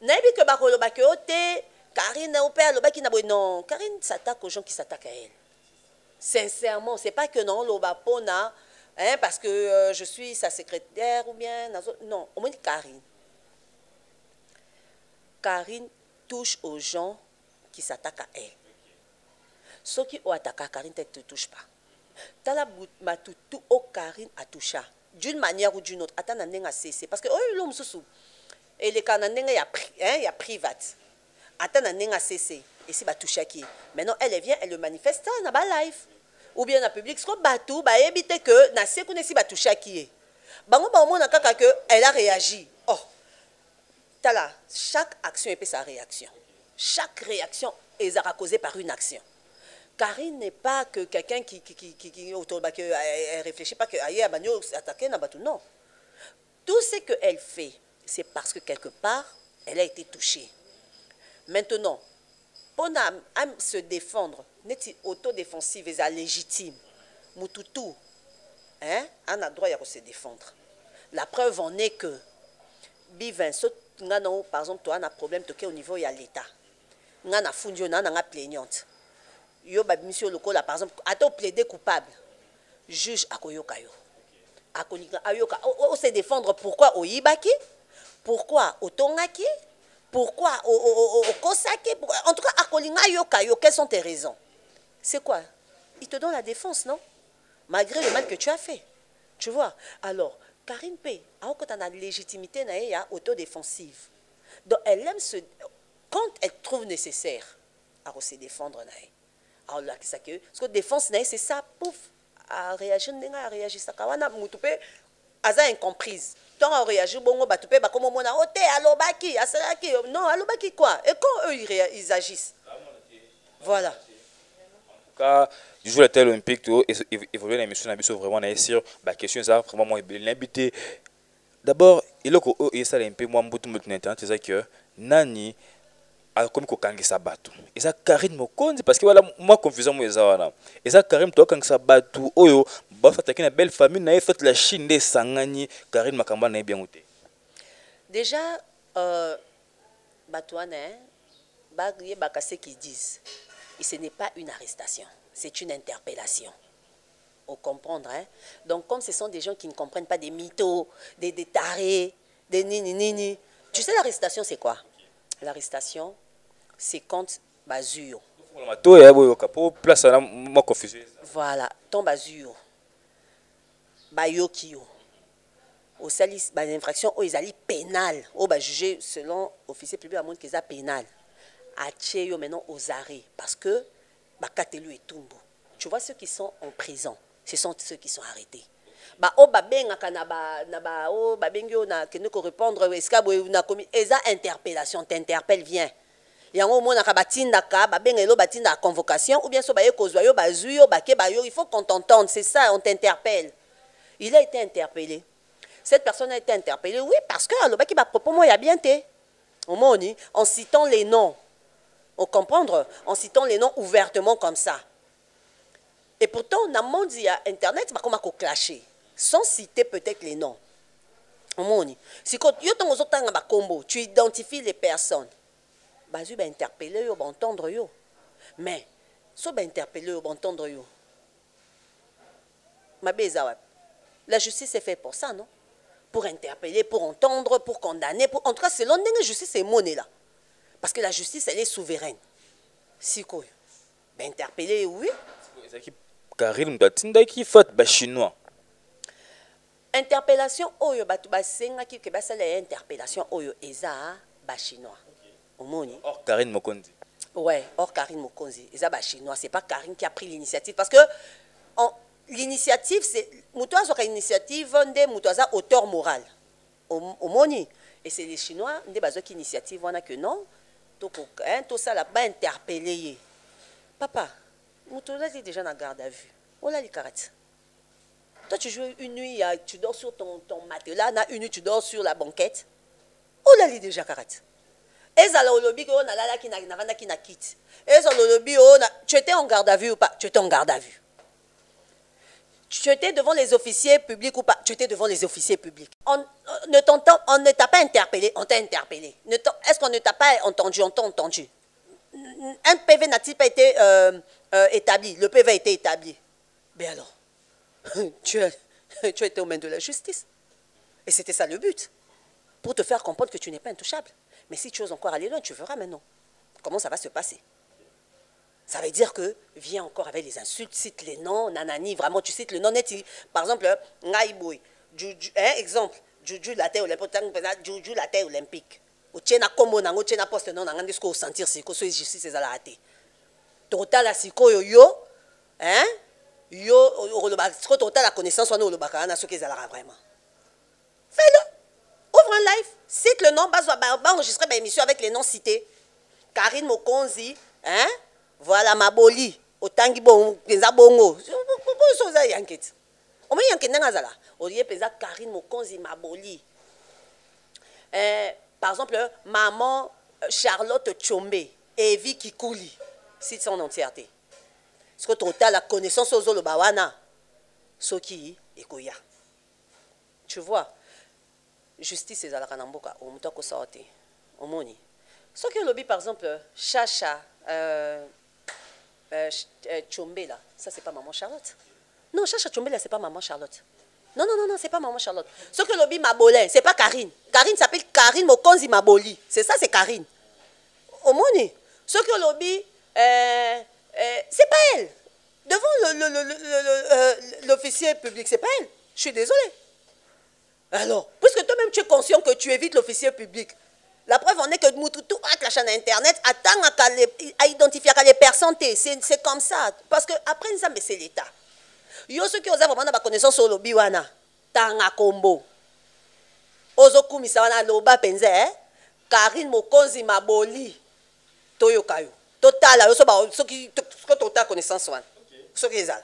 nayebi ke bakolobaki yo te karine o mpe alobaki na non karine s'attaque aux gens qui s'attaquent à elle. Sincèrement c'est pas que non hein, parce que euh, je suis sa secrétaire ou bien non au moins Karine. Karine touche aux gens qui s'attaquent à elle. Soki ataka karine te te touche pas. Tala matutu oyo karine atoucha d'une manière ou d'une autre ata na ndenge asese parce que oyo lo mosusu eleka na ndenge ya, hein, ya private. Ata na ndenge asese esi batouchaki ye maintenant elle vient elle le manifeste na balive ou bien na public siko bato bayebi te ke na se kuna esi batouchaki ye bango baomona kaka ke elle a réagi. Oh. Tala chaque action epesa sa réaction. Chaque réaction ezalaka causée par une action. Karine n'est pas que quelqu'un qui, qui, qui, qui, qui autour, bah, que, elle, elle réfléchit pas que aïe, bah, attaquer. Non. Tout ce qu'elle fait, c'est parce que quelque part, elle a été touchée. Maintenant, pour na- am- se défendre, n'est autodéfensive et légitime. Mututu, hein, on a droit à se défendre. La preuve en est que, bivin, par exemple, toi, on a un problème au niveau, a l'État. Nga na fundi, on a une plaignante. Yo, babimisi yo lokola, par exemple, ata plaidé coupable? Juge akoyoka yo. Akolinga ayoka. O, o, o se défendre pourquoi? Pourquoi otongaki? Pourquoi okosaki? En tout cas, akolinga ayoka yo, quelles sont tes raisons? C'est quoi? Il te donne la défense, non? Malgré le mal que tu as fait. Tu vois? Alors, Karine P, quand on a la légitimité, il y a autodéfensive. Donc, elle aime se. Quand elle trouve nécessaire à se défendre, alors là, c'est que. Parce que défense, nae, c'est ça, pouf, à réagir, à réagir. Ça, kawana, mutu pe, aza incomprise. À réagir, bongo, batu pe, bah, comme on a, ote, alobaki, asalaki. Non, alobaki quoi? Et quand eux, ils, ils agissent? Voilà. ka du jour la telle olympique to évoluer na émission na biso vraiment na sur baquestion eza vraiment mwa ebele nayebi te d'abord oyo esala mpe mwa mbutu mbutu na internet eza ke nani akomi kokangisa bato. Eza karine mokonzi parce que wala mwa confusion mo eza wana. Eza karine to akangisa bato oyo bafataki na belle famille na ye fete la chine nde esangani. Karine makambo wana nayebi yango te Déjà, euh, Batouane, hein, Bagye Bakase qui disent, et ce n'est pas une arrestation, c'est une interpellation. Au comprendre, hein? Donc, comme ce sont des gens qui ne comprennent pas des mythos, des, des tarés, des nini nini, tu sais, l'arrestation, c'est quoi? L'arrestation, c'est quand Bazur, voilà, ton Bazur, Bayoki yo. osali bainfraction oyo ezali pénale oyo bajuge selon officier public amoni ke eza pénale atie yo maintenant aux arrêts. Parce que bakateli yo etumbu tu vois ceux qui sont en prison. Ce sont ceux qui sont arrêtés baoyo babengaka na ba na ba oyo babengi oyo nakende korépondre esika boye nakomi eza interpellation t'interpelle vient yango omonaka batindaka babenga elo batindaka convocation ou bien so baye kozwa yo bazwi yo bakeba yo il faut qu'on t'entende c'est ça on t'interpelle. Il a été interpellé. Cette personne a été interpellée oui parce que alobaki bapropos mo ya bien te omoni en citant les noms. On comprendre en citant les noms ouvertement comme ça. Et pourtant na mondi ya internet bakoma koclashe sans citer peut-être les noms. Siko yo bakombo tu identifies les personnes. Bazwi bainterpelle yo baentendre yo mais so bainterpelle yo baentendre yo mabe eza wapi la justice est faite pour ça non? Pour interpeller pour entendre pour condamner en tout cas selon ndenge justice emone là. Parce que la justice elle est souveraine. Sikoyo bainterpelle oui. Ezalaki karine moto atindaki fate bachinois interpellation oyo bato basengaki ke basala ya interpellation oyo eza bachinois omoni? Or karine mokonzi Ouais, or Karine Mokonzi, eza ba chinois, c'est pas Karine qui a pris l'initiative parce que l'initiative c'est mutoa soka initiative nde mutoa auteur moral. Au moni et c'est les chinois nde bazoki initiative wana que non hein to ça là ba interpeller ye. Papa, mutoa est déjà na garde à vue. Là les karates. Toi tu joues une nuit euh, tu dors sur ton matelas, une nuit tu dors sur la banquette. Oh là les déjà karates. ezala olobi oyo nalalaki na- navandaki na kiti ezala olobi oyo na- tu étais en garde à vue ou pas? Tu étais en garde à vue. Tu étais devant les officiers publics ou pas? Tu étais devant les officiers publics. On, ne t'a pas interpellé on t'a interpellé. Est-ce qu'on ne t'a pas entendu? On t'a entendu. Un PV n'a-t-il pas été euh, euh, établi, le PV a été établi. Mais alors, tu as, tu as été aux mains de la justice. Et c'était ça le but. Pour te faire comprendre que tu n'es pas intouchable. Mais si tu oses encore aller loin, tu verras maintenant comment ça va se passer. Ça veut dire que viens encore avec les insultes, cite les noms, nanani, vraiment tu cites le nom net. Par exemple, Ngaïboui, hein, exemple, Juju la terre olympique, Juju la terre olympique. otie na nkombo nango otie na poste no na ngai nde soki osentir sikoyo so justice ezalaka te totala sikoyo yo hein? Yo okoloba sikoyo totala connaissance wana olobaka wana soki ezalaka vraiment. Fais-le. Ouvre un live cite le nom bazwa baenregistre baémission avec les noms cités. Karine mokonzi hein? voilà maboli otangi bongo. Par exemple maman charlotte chombe evi kikuli. Cite son entièreté soki totala connaissance ozoloba wana. Soki ekoya tu vois justice ezalaka na mboka moto akosala te omoni soki olobi par exemple chacha euh, euh, euh, chombela ça c'est pas maman charlotte. Non chacha chombela c'est pas maman charlotte. Non non non non c'est pas maman charlotte. Soki olobi mabolin c'est pas karine. Karine s'appelle karine mokonzi maboli. C'est ça c'est karine. Omoni soki olobi euh, c'est pas elle. Devant l'officier le, le, le, le, euh, public c'est pas elle. Je suis désolé alors puisque toi-même tu es conscient que tu évites l'officier public la preuve en est que Moutoutou avec la chaîne internet attend à identifier les personnes c'est comme ça. Parce que après mais c'est l'état. Yo soki oza vraiment na baconnaissance olobi wana tanga kombo ozokumisa wana aloba mpenza eh? karine mokonzi maboli toyoka yo totala yo soki totala connaissance wana. Soki ezala.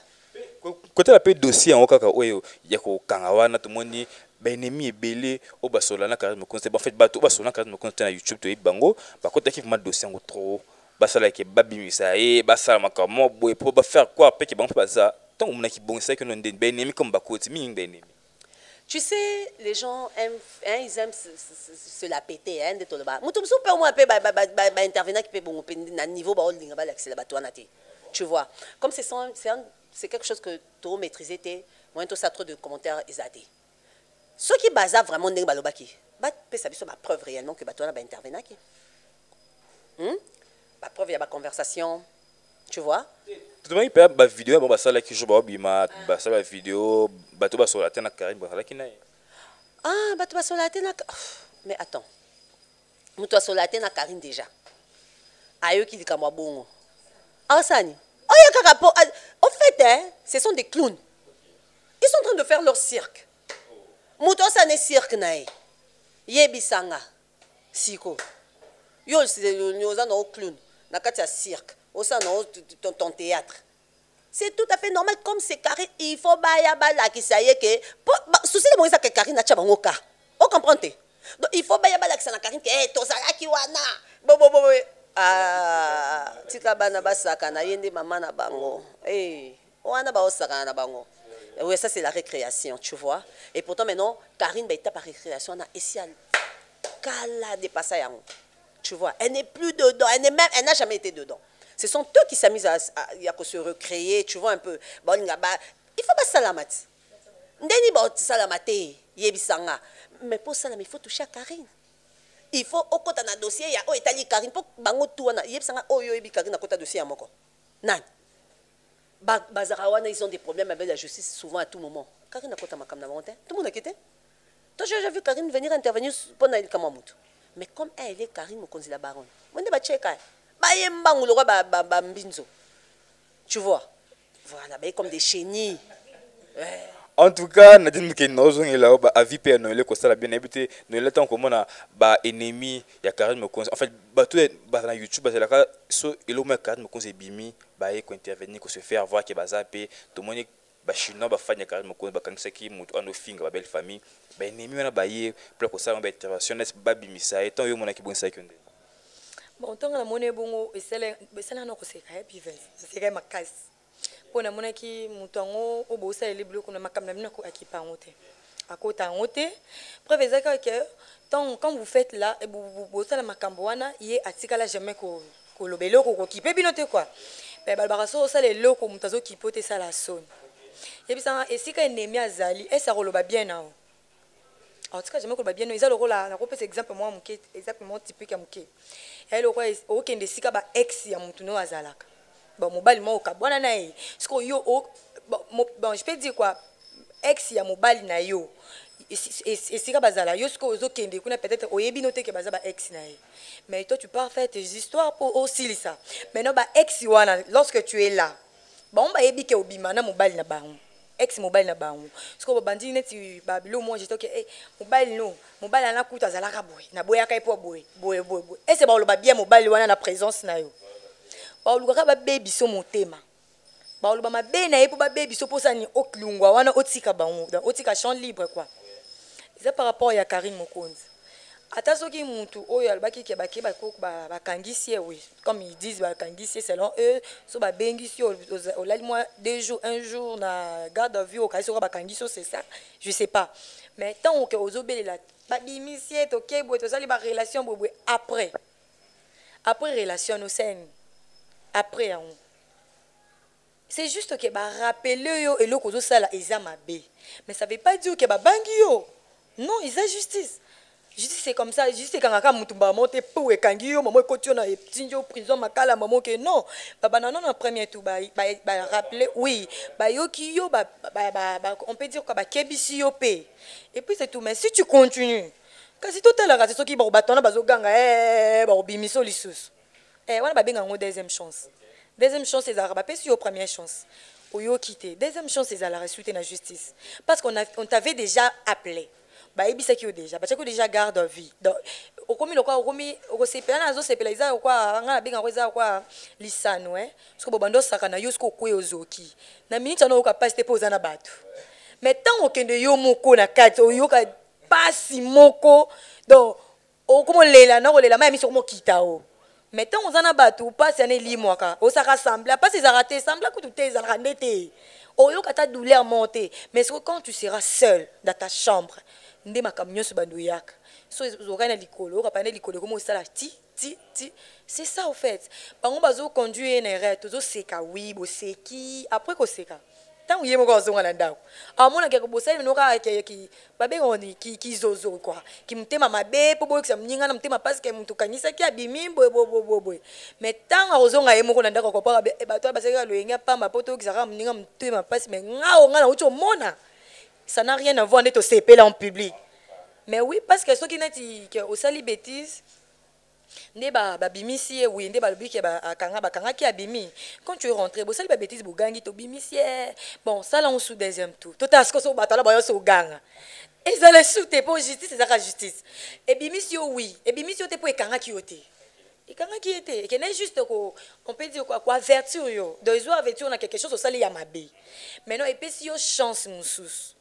Kotala mpe dossier yango kaka oyo ya kokanga wana tomoni baennemi ebele oyo basola na charisme mokonzi en fait bato basola na charisme te na youtube toyebi bango bakotaki vraimen dossier yango trop basalaki babimisa ye basala makambo boye mpo bafaire quoi peke bango mpe baza. Ntango omonaki bongisaki no ndeni baennemi comme bakoti mingi baennemi Tu sais, les gens aiment, hein, ils aiment se, se, se la péter, hein, de tout le bas. Moutou msou pe moi pe ba ba ba ba intervenir qui peut bon na niveau ba holding ba l'accès ba toi naté. Tu vois. Comme c'est c'est quelque chose que tu maîtriser té, moi tout ça trop de commentaires isaté. Ce qui basa vraiment ndenge balobaki. Ba pe ça biso ba preuve réellement que ba toi na ba intervenir qui? Hmm? Ba preuve ya ba conversation. Tu vois? Totomaki mpe bavideo ya bango basalaki jour baobima basala bavideo bato basola na karine basalaki na ye ah bato na mais attends moto asola na karine déjà ayoki likambo ya bongo en fait hein, ce sont des clowns ils sont en train de faire leur cirque moto asani cirque na ye yebisanga siko yo oza na o clown na kati ya cirque osala na ton, ton théâtre. C'est tout à fait normal comme c'est carré il faut baya balakisa ye ke susi le moyeza ke karine atya bango ka ocomprendre te donc il faut baya balakisa na karine ke hey, tozalaki wana? Bobobobo ah, tika bana basakana ye nde mama na bango. Hey, wana baosakana na bango. Oui ça c'est la récréation tu vois. Et pourtant maintenant karine baita par récréation na esi kala dépassa yango tu vois elle n'est plus dedans elle n'a jamais été dedans ce sont eux qui s'amusent à, à, à, se recréer, tu vois un peu. Bon, il faut pas salamat. Ndeni ba salamate yebisanga. Mais pour ça, il faut toucher à Karine. Il faut au côté na dossier ya o etali Karine pour bango tout wana yebisanga o yo yebi Karine na côté dossier moko. Nan. Ba bazara wana ils ont des problèmes avec la justice souvent à tout moment. Karine na côté makam na monte. Tout le monde a quitté. Toi j'ai vu Karine venir intervenir pendant le kamamutu. Mais comme elle est Karine mokonzi la baronne. Moi ne ba cheka tu vois? Voilà baye comme des chenilles. En tout cas nadine mokeni naozongela o baavis mpe ya bien nayebi te ya na youtube bazalaka so eloko ya karine mokonzi ebimi baye kointervenir kose faire voir ke baza mpe tomoni bachinois bafani ya karine mokonzi bakanisaki moto wana ofinga babelle famille. Baennemi wana bon ntongo namoni bongo esala na koseka ye bivens eseka ye makasi mpo namonaki moto yango oyo bosaleli biloko na makambo na bino akipa yango te akota yango te preuve eza kaka ke tant quand vous faites là bosala makambo wana ye atikala jamais koloba eloko kokipe bino te quoi. Me balobaka so osala eloko moto azokipa te esala soni yebisanga esika enemi azali ese akoloba bien nao cas jamais koloba bien eza lokola nakopesa exemple mwa moke exemple mwa typique ya moke yali lokola okende esika ba ex ya motu no azalaka bon mobali moko okabwana na ye siko yo o- bon, mo- bon je peux dire quoi ex ya mobali na yo. Esi- esi- esika bazala yo sikoyo ozokende kuna peut-être oyebi no teke baza ba ex na ye mais toi tu pars faire tes histoires mpo osilisa maintenant ba ex wana lorsque tu es là bango bayebi ke obima na mobali na bango ex mobali na bango. Sikoyo babandi neti babilo mo jetoke e mobali no mobali ana kuta azalaka boye. Naboyaka ye mpo boye. Boye boye boye. Ese baoloba bien mobali wana na présence na yo? Balukaka babebiso motema. Baloba mabe na ye mpo babebiso mposani olungwa wana otika bango otika champ libre quoi. Eza par rapport ya karine mokonzi ata soki mutu oyo alobaki ke bake bako- ba- bakangisi ye oui comme ils disent bakangisi ye selon eux so babengisi yo oza- olali mwa deux jours un jour na garde à vue okali soka bakangisi yo c'est ça? Je sais pas. Mais ntango ke ozobelela babimisi ye tokei boye tozali barelation boyeboye après. Après relation noseni après yango. C'est juste ke barapele yo eloko ozosala eza mabe. Mais ça veut pas dire ke babangi yo. Non eza justice justice c'est comme ça. Justice ekangaka mutu mbamo te po ekangi yo mamo ekoti yo na etindi yo prison makala mamo ke non. Babana no na premier tour barappele oui. Bayoki yo ba- ba- ba- ba- on peut dire quoi bakebisi yo pe et puis c'est tout. Mais si tu continues kasi totalaka te soki bato wana bazoganga "Eh, bakobimisa yo lisusu Eh, wana babenga yango deuxième chance. Deuxième chance ezalaka bapesi yo première chance. Oyoki te deuxième chance ezalaka esu te na justice. Parce qu'on on t'avait déjà appelé bayebisaki yo déjà batiaki yo déjà garde vie. Donc okomi lokwa okomi na azosepela eza lokwa nga nabenga yango eza lokwa lisano e soki na yo soki okwei ozoki. Na miniti wana oyoka mpasi te mpo oza okende yo moko na kati oyoka mpasi moko donc okomolela na kolela ma ya o ntango oza na bato mpasi yana elimwaka osaka sembla mpasi ezalaka te sembla kutu te ezalaka nde te. Oyoka ta douleur mo te mais quand tu seras seul dans ta chambre nde makambo nyonso bando oyaka so ozokai na likolo oyoka pa na likolo ekomi osala ti ti ti c'est ça au fait bango bazoconduire ye na erreur tozoseka wi boseki après koseka ntango ye moko azonga na ndako amonaka bosali mino kaka ke- ki- babengaka ni ki- kizozo kua kimotema mabe mpo boyokisa moninga na motema mpasi ke moto kanisaki abimi boyeboyeboyeboye mais ntango akozonga ye moko na ndako akopaka bato basekaka loyenge apamba mpo toyokisaka moninga motema mpasi mais ngao nga nauti omona ça n'a rien à voir nde tosepela en public. Mais oui parce que bêtise ba- nde balobi ke ba- akanga bakangaki abimi quand tu es rentré bosali babétise bogangi tobimisi ye bon sala ngo su deuxième tour. Totala siko so bato wana bayonso oganga ezala su te mpo justice ezaka justice. Ebimisi yo wi ebimisi yo te mpo ekangaki yo te ekangaki ye te ekende juste on peut dire quoi yo. Donc ezo avertir na quelque chose ya mabe maintenant epesi yo chance mosusu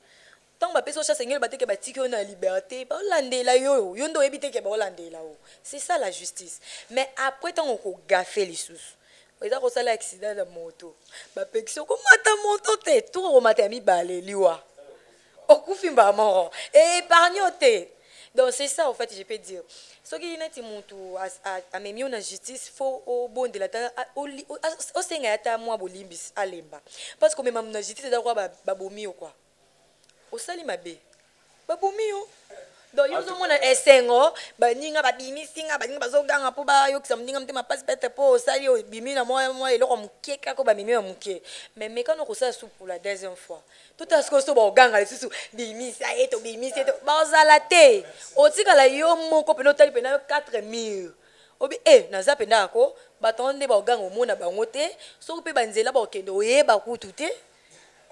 ntango bapesi yo chance engeli bateke batiki yo na liberté. Baolandela yo yo. Nde oyebi teke baolandela yo c'est ça la justice. Mais après ntango okogafe lisusu eza kosala accident na moto. Bapekisi okomata moto te tour okomata ya mibale liwa? Okufi mbala moko eépargne yo te donc c'est ça en fait je peux dire. Soki neti motu as- a- amemi yo na justice fo obondela ta a- oli- o- as- osenga ye ata mwa bolimbisi alemba parce que omema na justice eza kwa ba- babomi yo kwa osali mabe. Babomi yo. Donc yo ozomona esengo baninga babimisi nga baninga bazoganga mpo bayokisa moninga motema mpasi pete mpo osali obimi na mwa eloko moke kaka bamemi ya moke. Mais mekano kosala su pour la deuxième fois. Totala sikoyo so baoganga lisusu bimisa ye tobimisi ye bazala te. Otikala yo moko mpena otali mpena yo 4 mille. Obi e naza mpenza ako bato nde baoganga omona bango te. Soki mpe banzela bakokende oyeba kutu te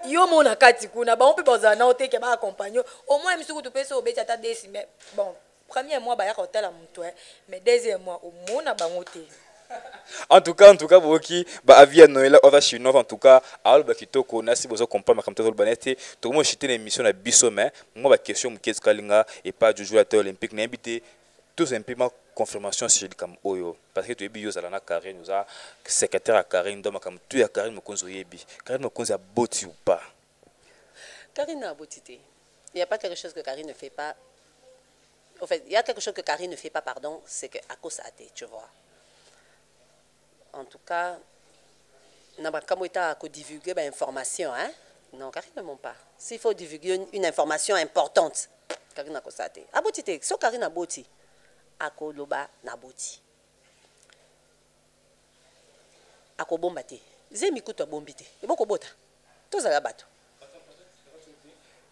yo mo na kati kuna bango mpe bazala nao te ke baakompagne au moins misuku tu mpe so obeti ata desi mais bon premier mois bayaka kotala moto eh, mais deuxième mois omona bango te en tout cas en tout cas boyoki baavi ya noela oza chinois en tout cas aloba kitoko nasi bozo comprendre makambo te toloba na te tokomi ochite na émission na biso mais mwa baquestion moke ezikalinga epa joujou ate olympique nayebi te toza mpe ma confirmation sur likambo oyo parce que toyebi yo ozala na karine oza secrétaire ya karine do makambo tu ya karine mokonzi oyebi karine mokonzi aboti ou pas? Karine a beauté. Il n'y a pas quelque chose que Karine ne fait pas. En fait, il y a quelque chose que Karine ne fait pas, pardon, c'est qu'à cause de tu vois. En tout cas, na makambo eta kodivulgue bainformation hein? non karine ne ment pas s'il faut divulguer une, information importante karine akosala te aboti te so karine aboti akoloba naboti akobomba te. Ze mikutu abombi te. Ebokobota tozala bato.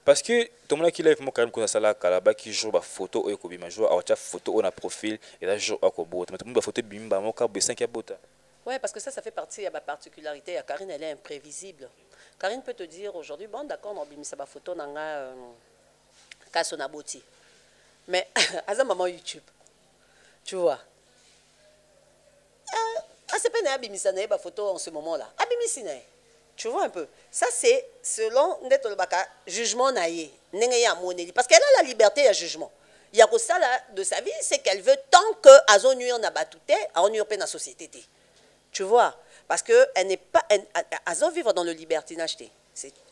Parce que tomonaki live moko koza asala kala baki jour bafoto oyo ekobima jour awatya foto oyo na profil eza jour akobota mais tomoni bafoto ebimi bamoka bo esanki abota Ouais, parce que ça, ça fait partie de la particularité. Karine, elle est imprévisible. Karine peut te dire aujourd'hui, bon, d'accord, on a sa photo dans la Kasonaboti. Mais, à ce moment, YouTube, tu vois. Ah, c'est pas une photo en ce moment-là. Abimisi Tu vois un peu. Ça, c'est selon le jugement naïe. Parce qu'elle a la liberté à jugement. Il y a que ça là, de sa vie, c'est qu'elle veut tant que Azo nuire na batouté, a dans la société. Tu vois Parce qu'elle n'est pas. Elle, elle, vivre dans le libertinage.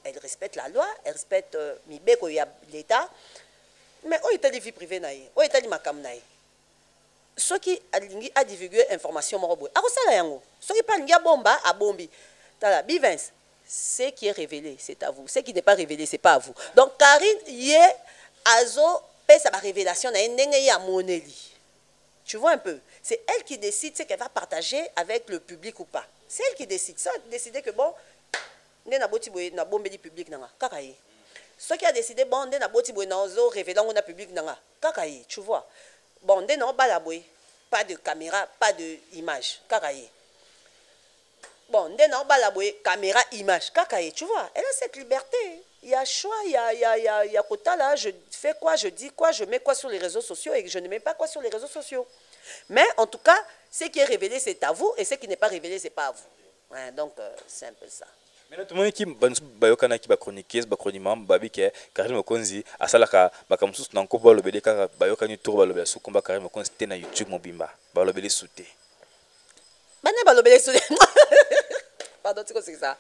Elle respecte la loi, elle respecte euh, l'État. Mais où est la vie privée Où est la makam Ce qui a divulgué l'information, ce qui parle de bomba, à bombi. Bivens, ce qui est révélé, c'est à vous. Ce qui n'est pas révélé, ce n'est pas à vous. Donc, Karine, y est, Azo, paie sa révélation, n'a moneli. Tu vois un peu C'est elle qui décide ce qu'elle va partager avec le public ou pas. C'est elle qui décide. Ça, décider que bon, nde na boti boye na bombeli public nanga kaka ye soki a décidé bon nde na boti boye na ozo révéler ngo na public nanga kaka ye tu vois bon nde na obala pas de caméra pas de image bon nde na obala boye caméra image kaka tu vois elle a cette liberté il y a choix, il y a, il y a, il y a, il y a quota là, je fais quoi, je dis quoi, je mets quoi sur les réseaux sociaux et je ne mets pas quoi sur les réseaux sociaux. Mais en tout cas, ce qui est révélé, c'est à vous et ce qui n'est pas révélé, c'est pas à vous. Donc, euh, c'est un peu ça. Maintenant tomoni ki bayokanaki bachroniqueuse bachroniquement babi ke karim mokonzi asalaka makambo mosusu na nkopo balobeli kaka bayokani tour balobela su komba karim mokonzi te na youtube mobimba. Balobeli su te. Bane balobeli su te. Pardon tikosekisa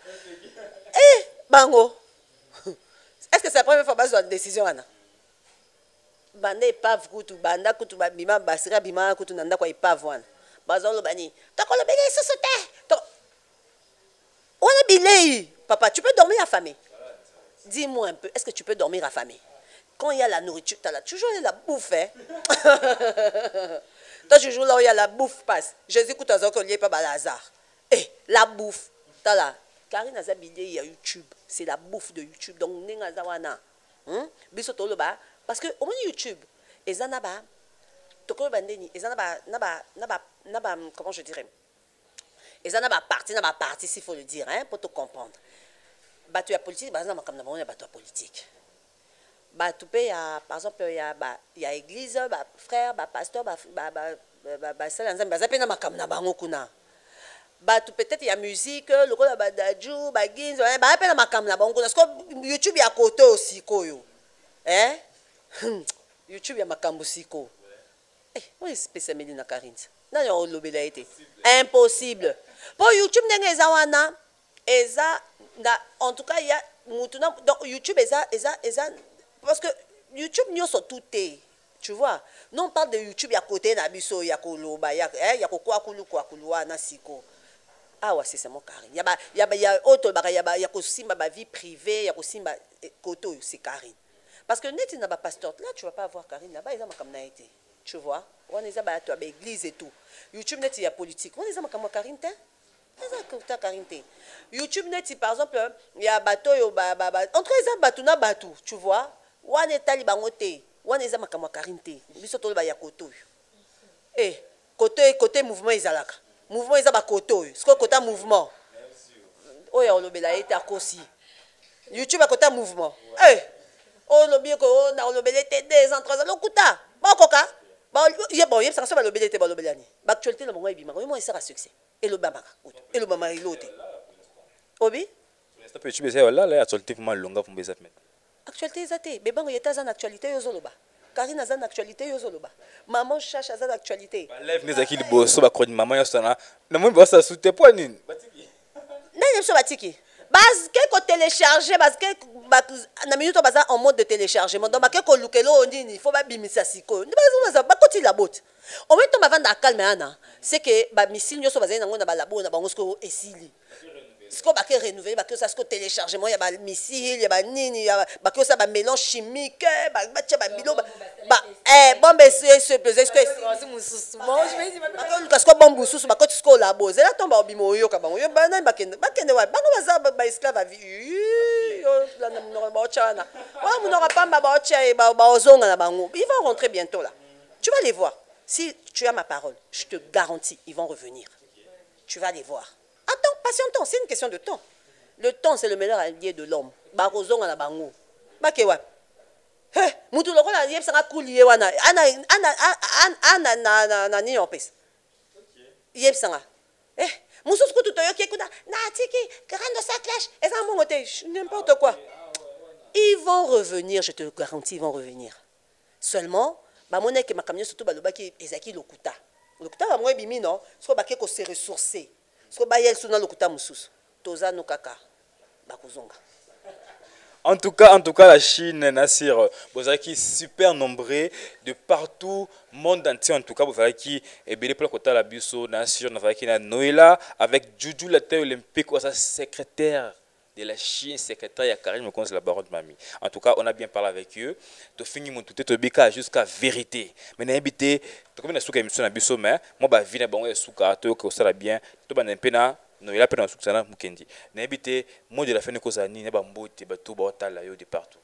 eh bango. Est-ce que c'est la première fois bazwa décision wana banda epave kutu banda kutu babima basiri abima kutu na ndako ya epave wana bazoloba nini tokolobeli lisusu te papa tu peux dormir affamé. Dis-moi un peu est-ce que tu peux dormir affamé? Quand il y a la nourriture tu as toujours la bouffe hein? Toi toujours là où il y a la bouffe passe. Jésus kutu azokolier pa balazar eh la bouffe. T'as là karine aza bilei ya youtube. C'est la bouffe de youtube. Donc aza wana. Hmm? biso toloba parce que youtube na ba tokoloba ndeni eza na ba na ba na ba na comment je dirais? Eza na baparti na baparti s'il faut le dire hein, pour te comprendre. Bato ya politique baza na makambo na bango ya bato ya politique. Bato mpe par exemple ya, ba, ya église bafrère bapasteur basali ya nzambe baza mpe na peut-être ya musique na bango kuna siko youtube ya kote oyo sikoyo eh? youtube ya makambo sikoyo eh, oyo epesameli na karinza nani olobela te impossible mpo youtube ndenge eza wana eza na en tout cas ya mutu na donc youtube eza eza eza parce que youtube nyonso tu te tu vois. Non on parle de youtube ya kote na biso ya koloba ya, eh, ya kokwakulukwakulu wana siko. Awa c'est mo karine ya, ba, ya, ba, ya oyo tolobaka ya, ba, ya kosimba bavie privée ya kosimba eh, kote oyo c'est karine parce que neti na bapasteur là tu vas pas avoir karine là-bas eza makambo na ye tu vois? Wana eza bato ya baeglise et tout. Youtube neti ya politique. Wana eza makambo ya karine te youtube neti par exemple ya bato oyo entre eza bato na bato tu vois. Wana etali bango te. Wana eza makambo ya karine te biso toloba ya kote oyo. E kote kote mouvement ezalaka. Mouvement eza bakote oyo. Sikoyo kota mouvement. Oyo olobela ye akosi. Youtube akota mouvement. E olobi na olobele te deux ans trois ans. Lokuta bakoka oyebisaka so balobeli ete balobeli ani? Baactualité na bango ebimaka oyo mo esaka succès. Elobamaka kutu. Elobamaka elo te. Obi? Actualité eza te. Bebango yete aza na actualité oyo ozoloba. Karine aza na actualité oyo ozoloba. Maman chache aza na actualité. Live nde ezalaki liboso bakroni mama nyonso na namoni basala su te po nini? Ndenge biso batiki bazke kotélécharge bazke na minute oyo baza en mode de téléchargement. Donc bake kolukela oyo nini fo babimisa sikoyo nde bakotila bote omoi nto bavanda akalme wana c'est ke bamisile nyonso bazali nango na balabo na bango sikoyo esili sikoyo bake renouvele bake osala sikoyo téléchargement ya bamissile ya banini ya- bake osala bamélange chimique ba- batia babilo ba- ba- eh, bombe eseplese sikoyo Wasi mosusu. Bon, je vais dire, bakoluka sikoyo bombe mosusu bakoti sikoyo labo ezela ntongo babima oyoka bango yo banani bakende bakende wapi bango baza ba- baesclave avi olanda monoko baotya wana wana monoko pamba baotya ye ba- baozonga na bango ils vont rentrer bientôt là tu vas les voir si tu as ma parole je te garantis ils vont revenir tu vas les voir attends patientons c'est une question de temps. Le temps c'est le meilleur allié de l'homme. Bakozonga na bango. Bake wapi He, mutu lokola yebisanga kuli ye wana ana ana ana na na na nini opesa yebisanga eh mosusu kutu toyoki kuna natiki grande sa clash. Eza mbongo te n'importe quoi. Ils vont revenir je te garantis ils vont revenir. Seulement bamonaki nyonso to balobaki ezalaki lokuta. Lokuta bango ebimi no soko bake kose ressource En tout cas, en tout cas, la Chine, Nassir, vous avez qui super nombreux de partout, monde entier. En tout cas, vous avez qui est belé pour la Nassir, vous avez qui avec Juju la terre olympique, secrétaire de la Chine, secrétaire Karim Mokonzi la baronne Mami. En tout cas, on a bien parlé avec eux. To fini mon tout to bika jusqu'à vérité. Mais na habité, to comme na souka émission na Bisso mais moi ba vina to ko sala bien, to ba sana mokendi nayebi te mot de la fin bato baotala yo de partout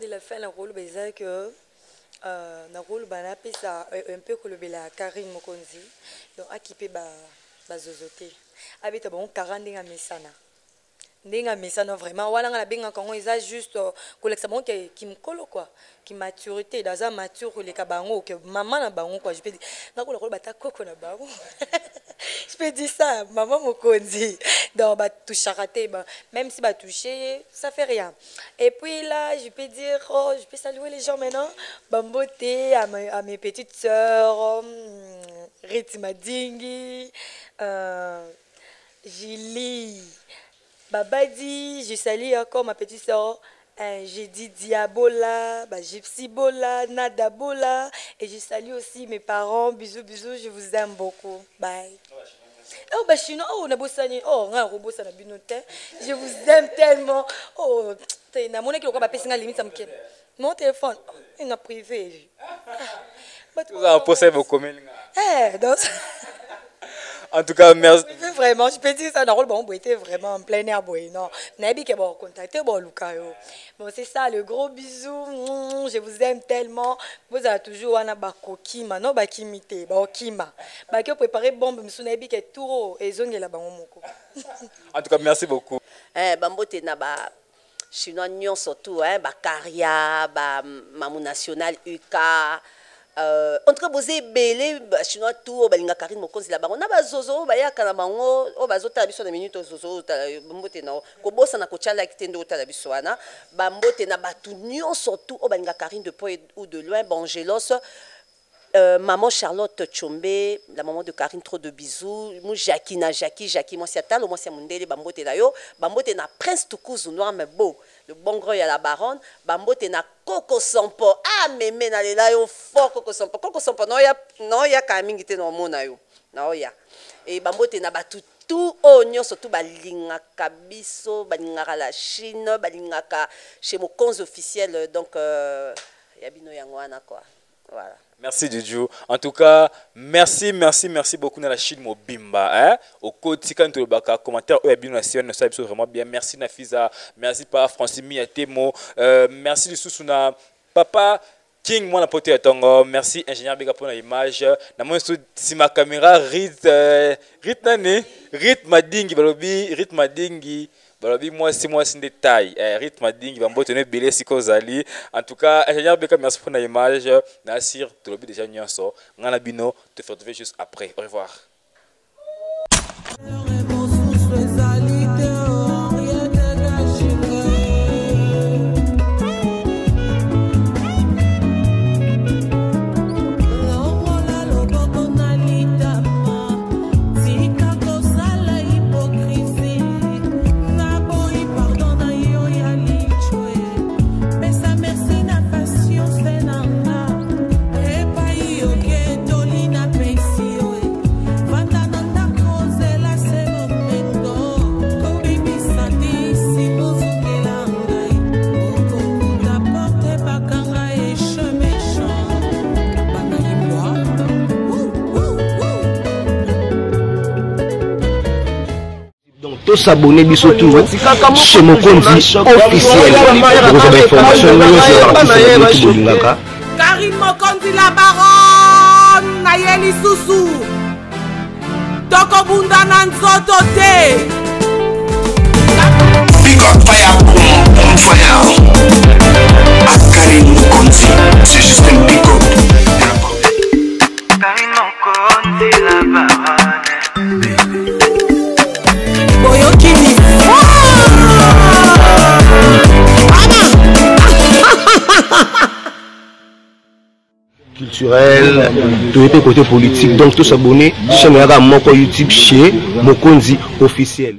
de la fin koloba eza ke euh, na koloba napesa un peu kolobela karine mokonzi donc te abeta bango kara ndenge amesana ndenge amesana vraiment. Wana nga nabengaka yango eza juste euh, kolekisa bango ke kimokolo kua kimaturité daza mature koleka bango ke mama na bango kua je peux dire nga kola koloba ata koko na bango. Je peux dire ça mama mokonzi. Donc batouchaka te ba, même si batouche ça fait rien. Et puis là je peux dire oh, je peux saluer les gens maintenant. Bambote à, ma, à mes petites sœurs hum, riti madingi euh, Julie Babadi, je salue encore ma petite soeur. Euh, j'ai dit Diabola, bah, Gypsy Bola, Nada Bola. Et je salue aussi mes parents. Bisous, bisous, je vous aime beaucoup. Bye. Oh, bah, chinois, oh, on a bossé, oh, a robot, ça n'a Je vous aime tellement. Oh, t'es na mon équipe, on va passer la limite, ça me. Mon téléphone, oh, il a privé. Tu oza mposa bokomeli nga Eh, donc. en tout cas merci vraiment, je peux dire ça, dans le bon, était vraiment en plein air, boy, non. Nabi qui bon contacté, bon. Bon, c'est ça, le gros bisou. Je vous aime tellement. Vous avez toujours un bakokima, non, bakimite, bakokima. Baki préparé bombe, monsieur Nabi qui est tout, et bango moko. en tout cas merci beaucoup eh, bambote na ba chinois nyonso tu eh, bakaria bamamu national uk euh, en tout cas boza ebele bachinois tu oyo balingaka karine mokonzela bango na bazozo oyo bayaka na bango oyo bazotala biso na minute ozozo oyo otala bambote na kobosana kotya like te nde otala biso wana bambote na bato nyonso tu oyo balingaka karine de point ou de loin bangelos Euh, maman Charlotte Chombe, la maman de Karine, trop de bisous. Moi, Jackie, na Jackie, Jackie, moi, c'est Talo, moi, c'est Mundele, Bambote na yo. Bambote na Prince Tukuzu, noir, mais beau. Le bon gros, à la baronne. Bambote na Coco Sampo. Ah, mais, mais, na lela yo, fort Coco Sampo. Coco Sampo, non, ya, non, ya, kamingite, non, mona yo. Non, ya. Et Bambote na batu tout oyo nyonso tu balingaka biso balingaka la chine balingaka chez mokonzi officiel donc euh, ya bino wana quoi voilà Merci Juju. En tout cas, merci, merci, merci beaucoup dans la Chine Mobimba. Hein? Au côté, quand le baka, commentaire, oh, bien, merci, on ça vraiment bien. Merci Nafisa, merci pas Francis Miatemo, euh, merci de Susuna, papa. King moi na pote ya tongo merci ingénieur bega pour l'image na moi si ma caméra rit euh, rit nani? Rit madingi balobi rit madingi balobi mwasi mwasi nde taille eh, rythme adingi bambote no ebele esika ozali en tout cas ingénieur beka merci mpona image. Nasir tolobi déjà nyonso. Ngai na bino retrouver juste après. Au revoir tosabone biso tu chez mokonzi officiel. tokozwa bainformation nyonso bitu bolingaka karine mokonzi la baron na ye lisusu tokobunda na nzoto te Big up fire, boom, boom fire. Akari Mukonzi, c'est juste un big culturel toye mpe côté politique. Donc tosabone chaîne yaka moko youtube chez mokonzi officiel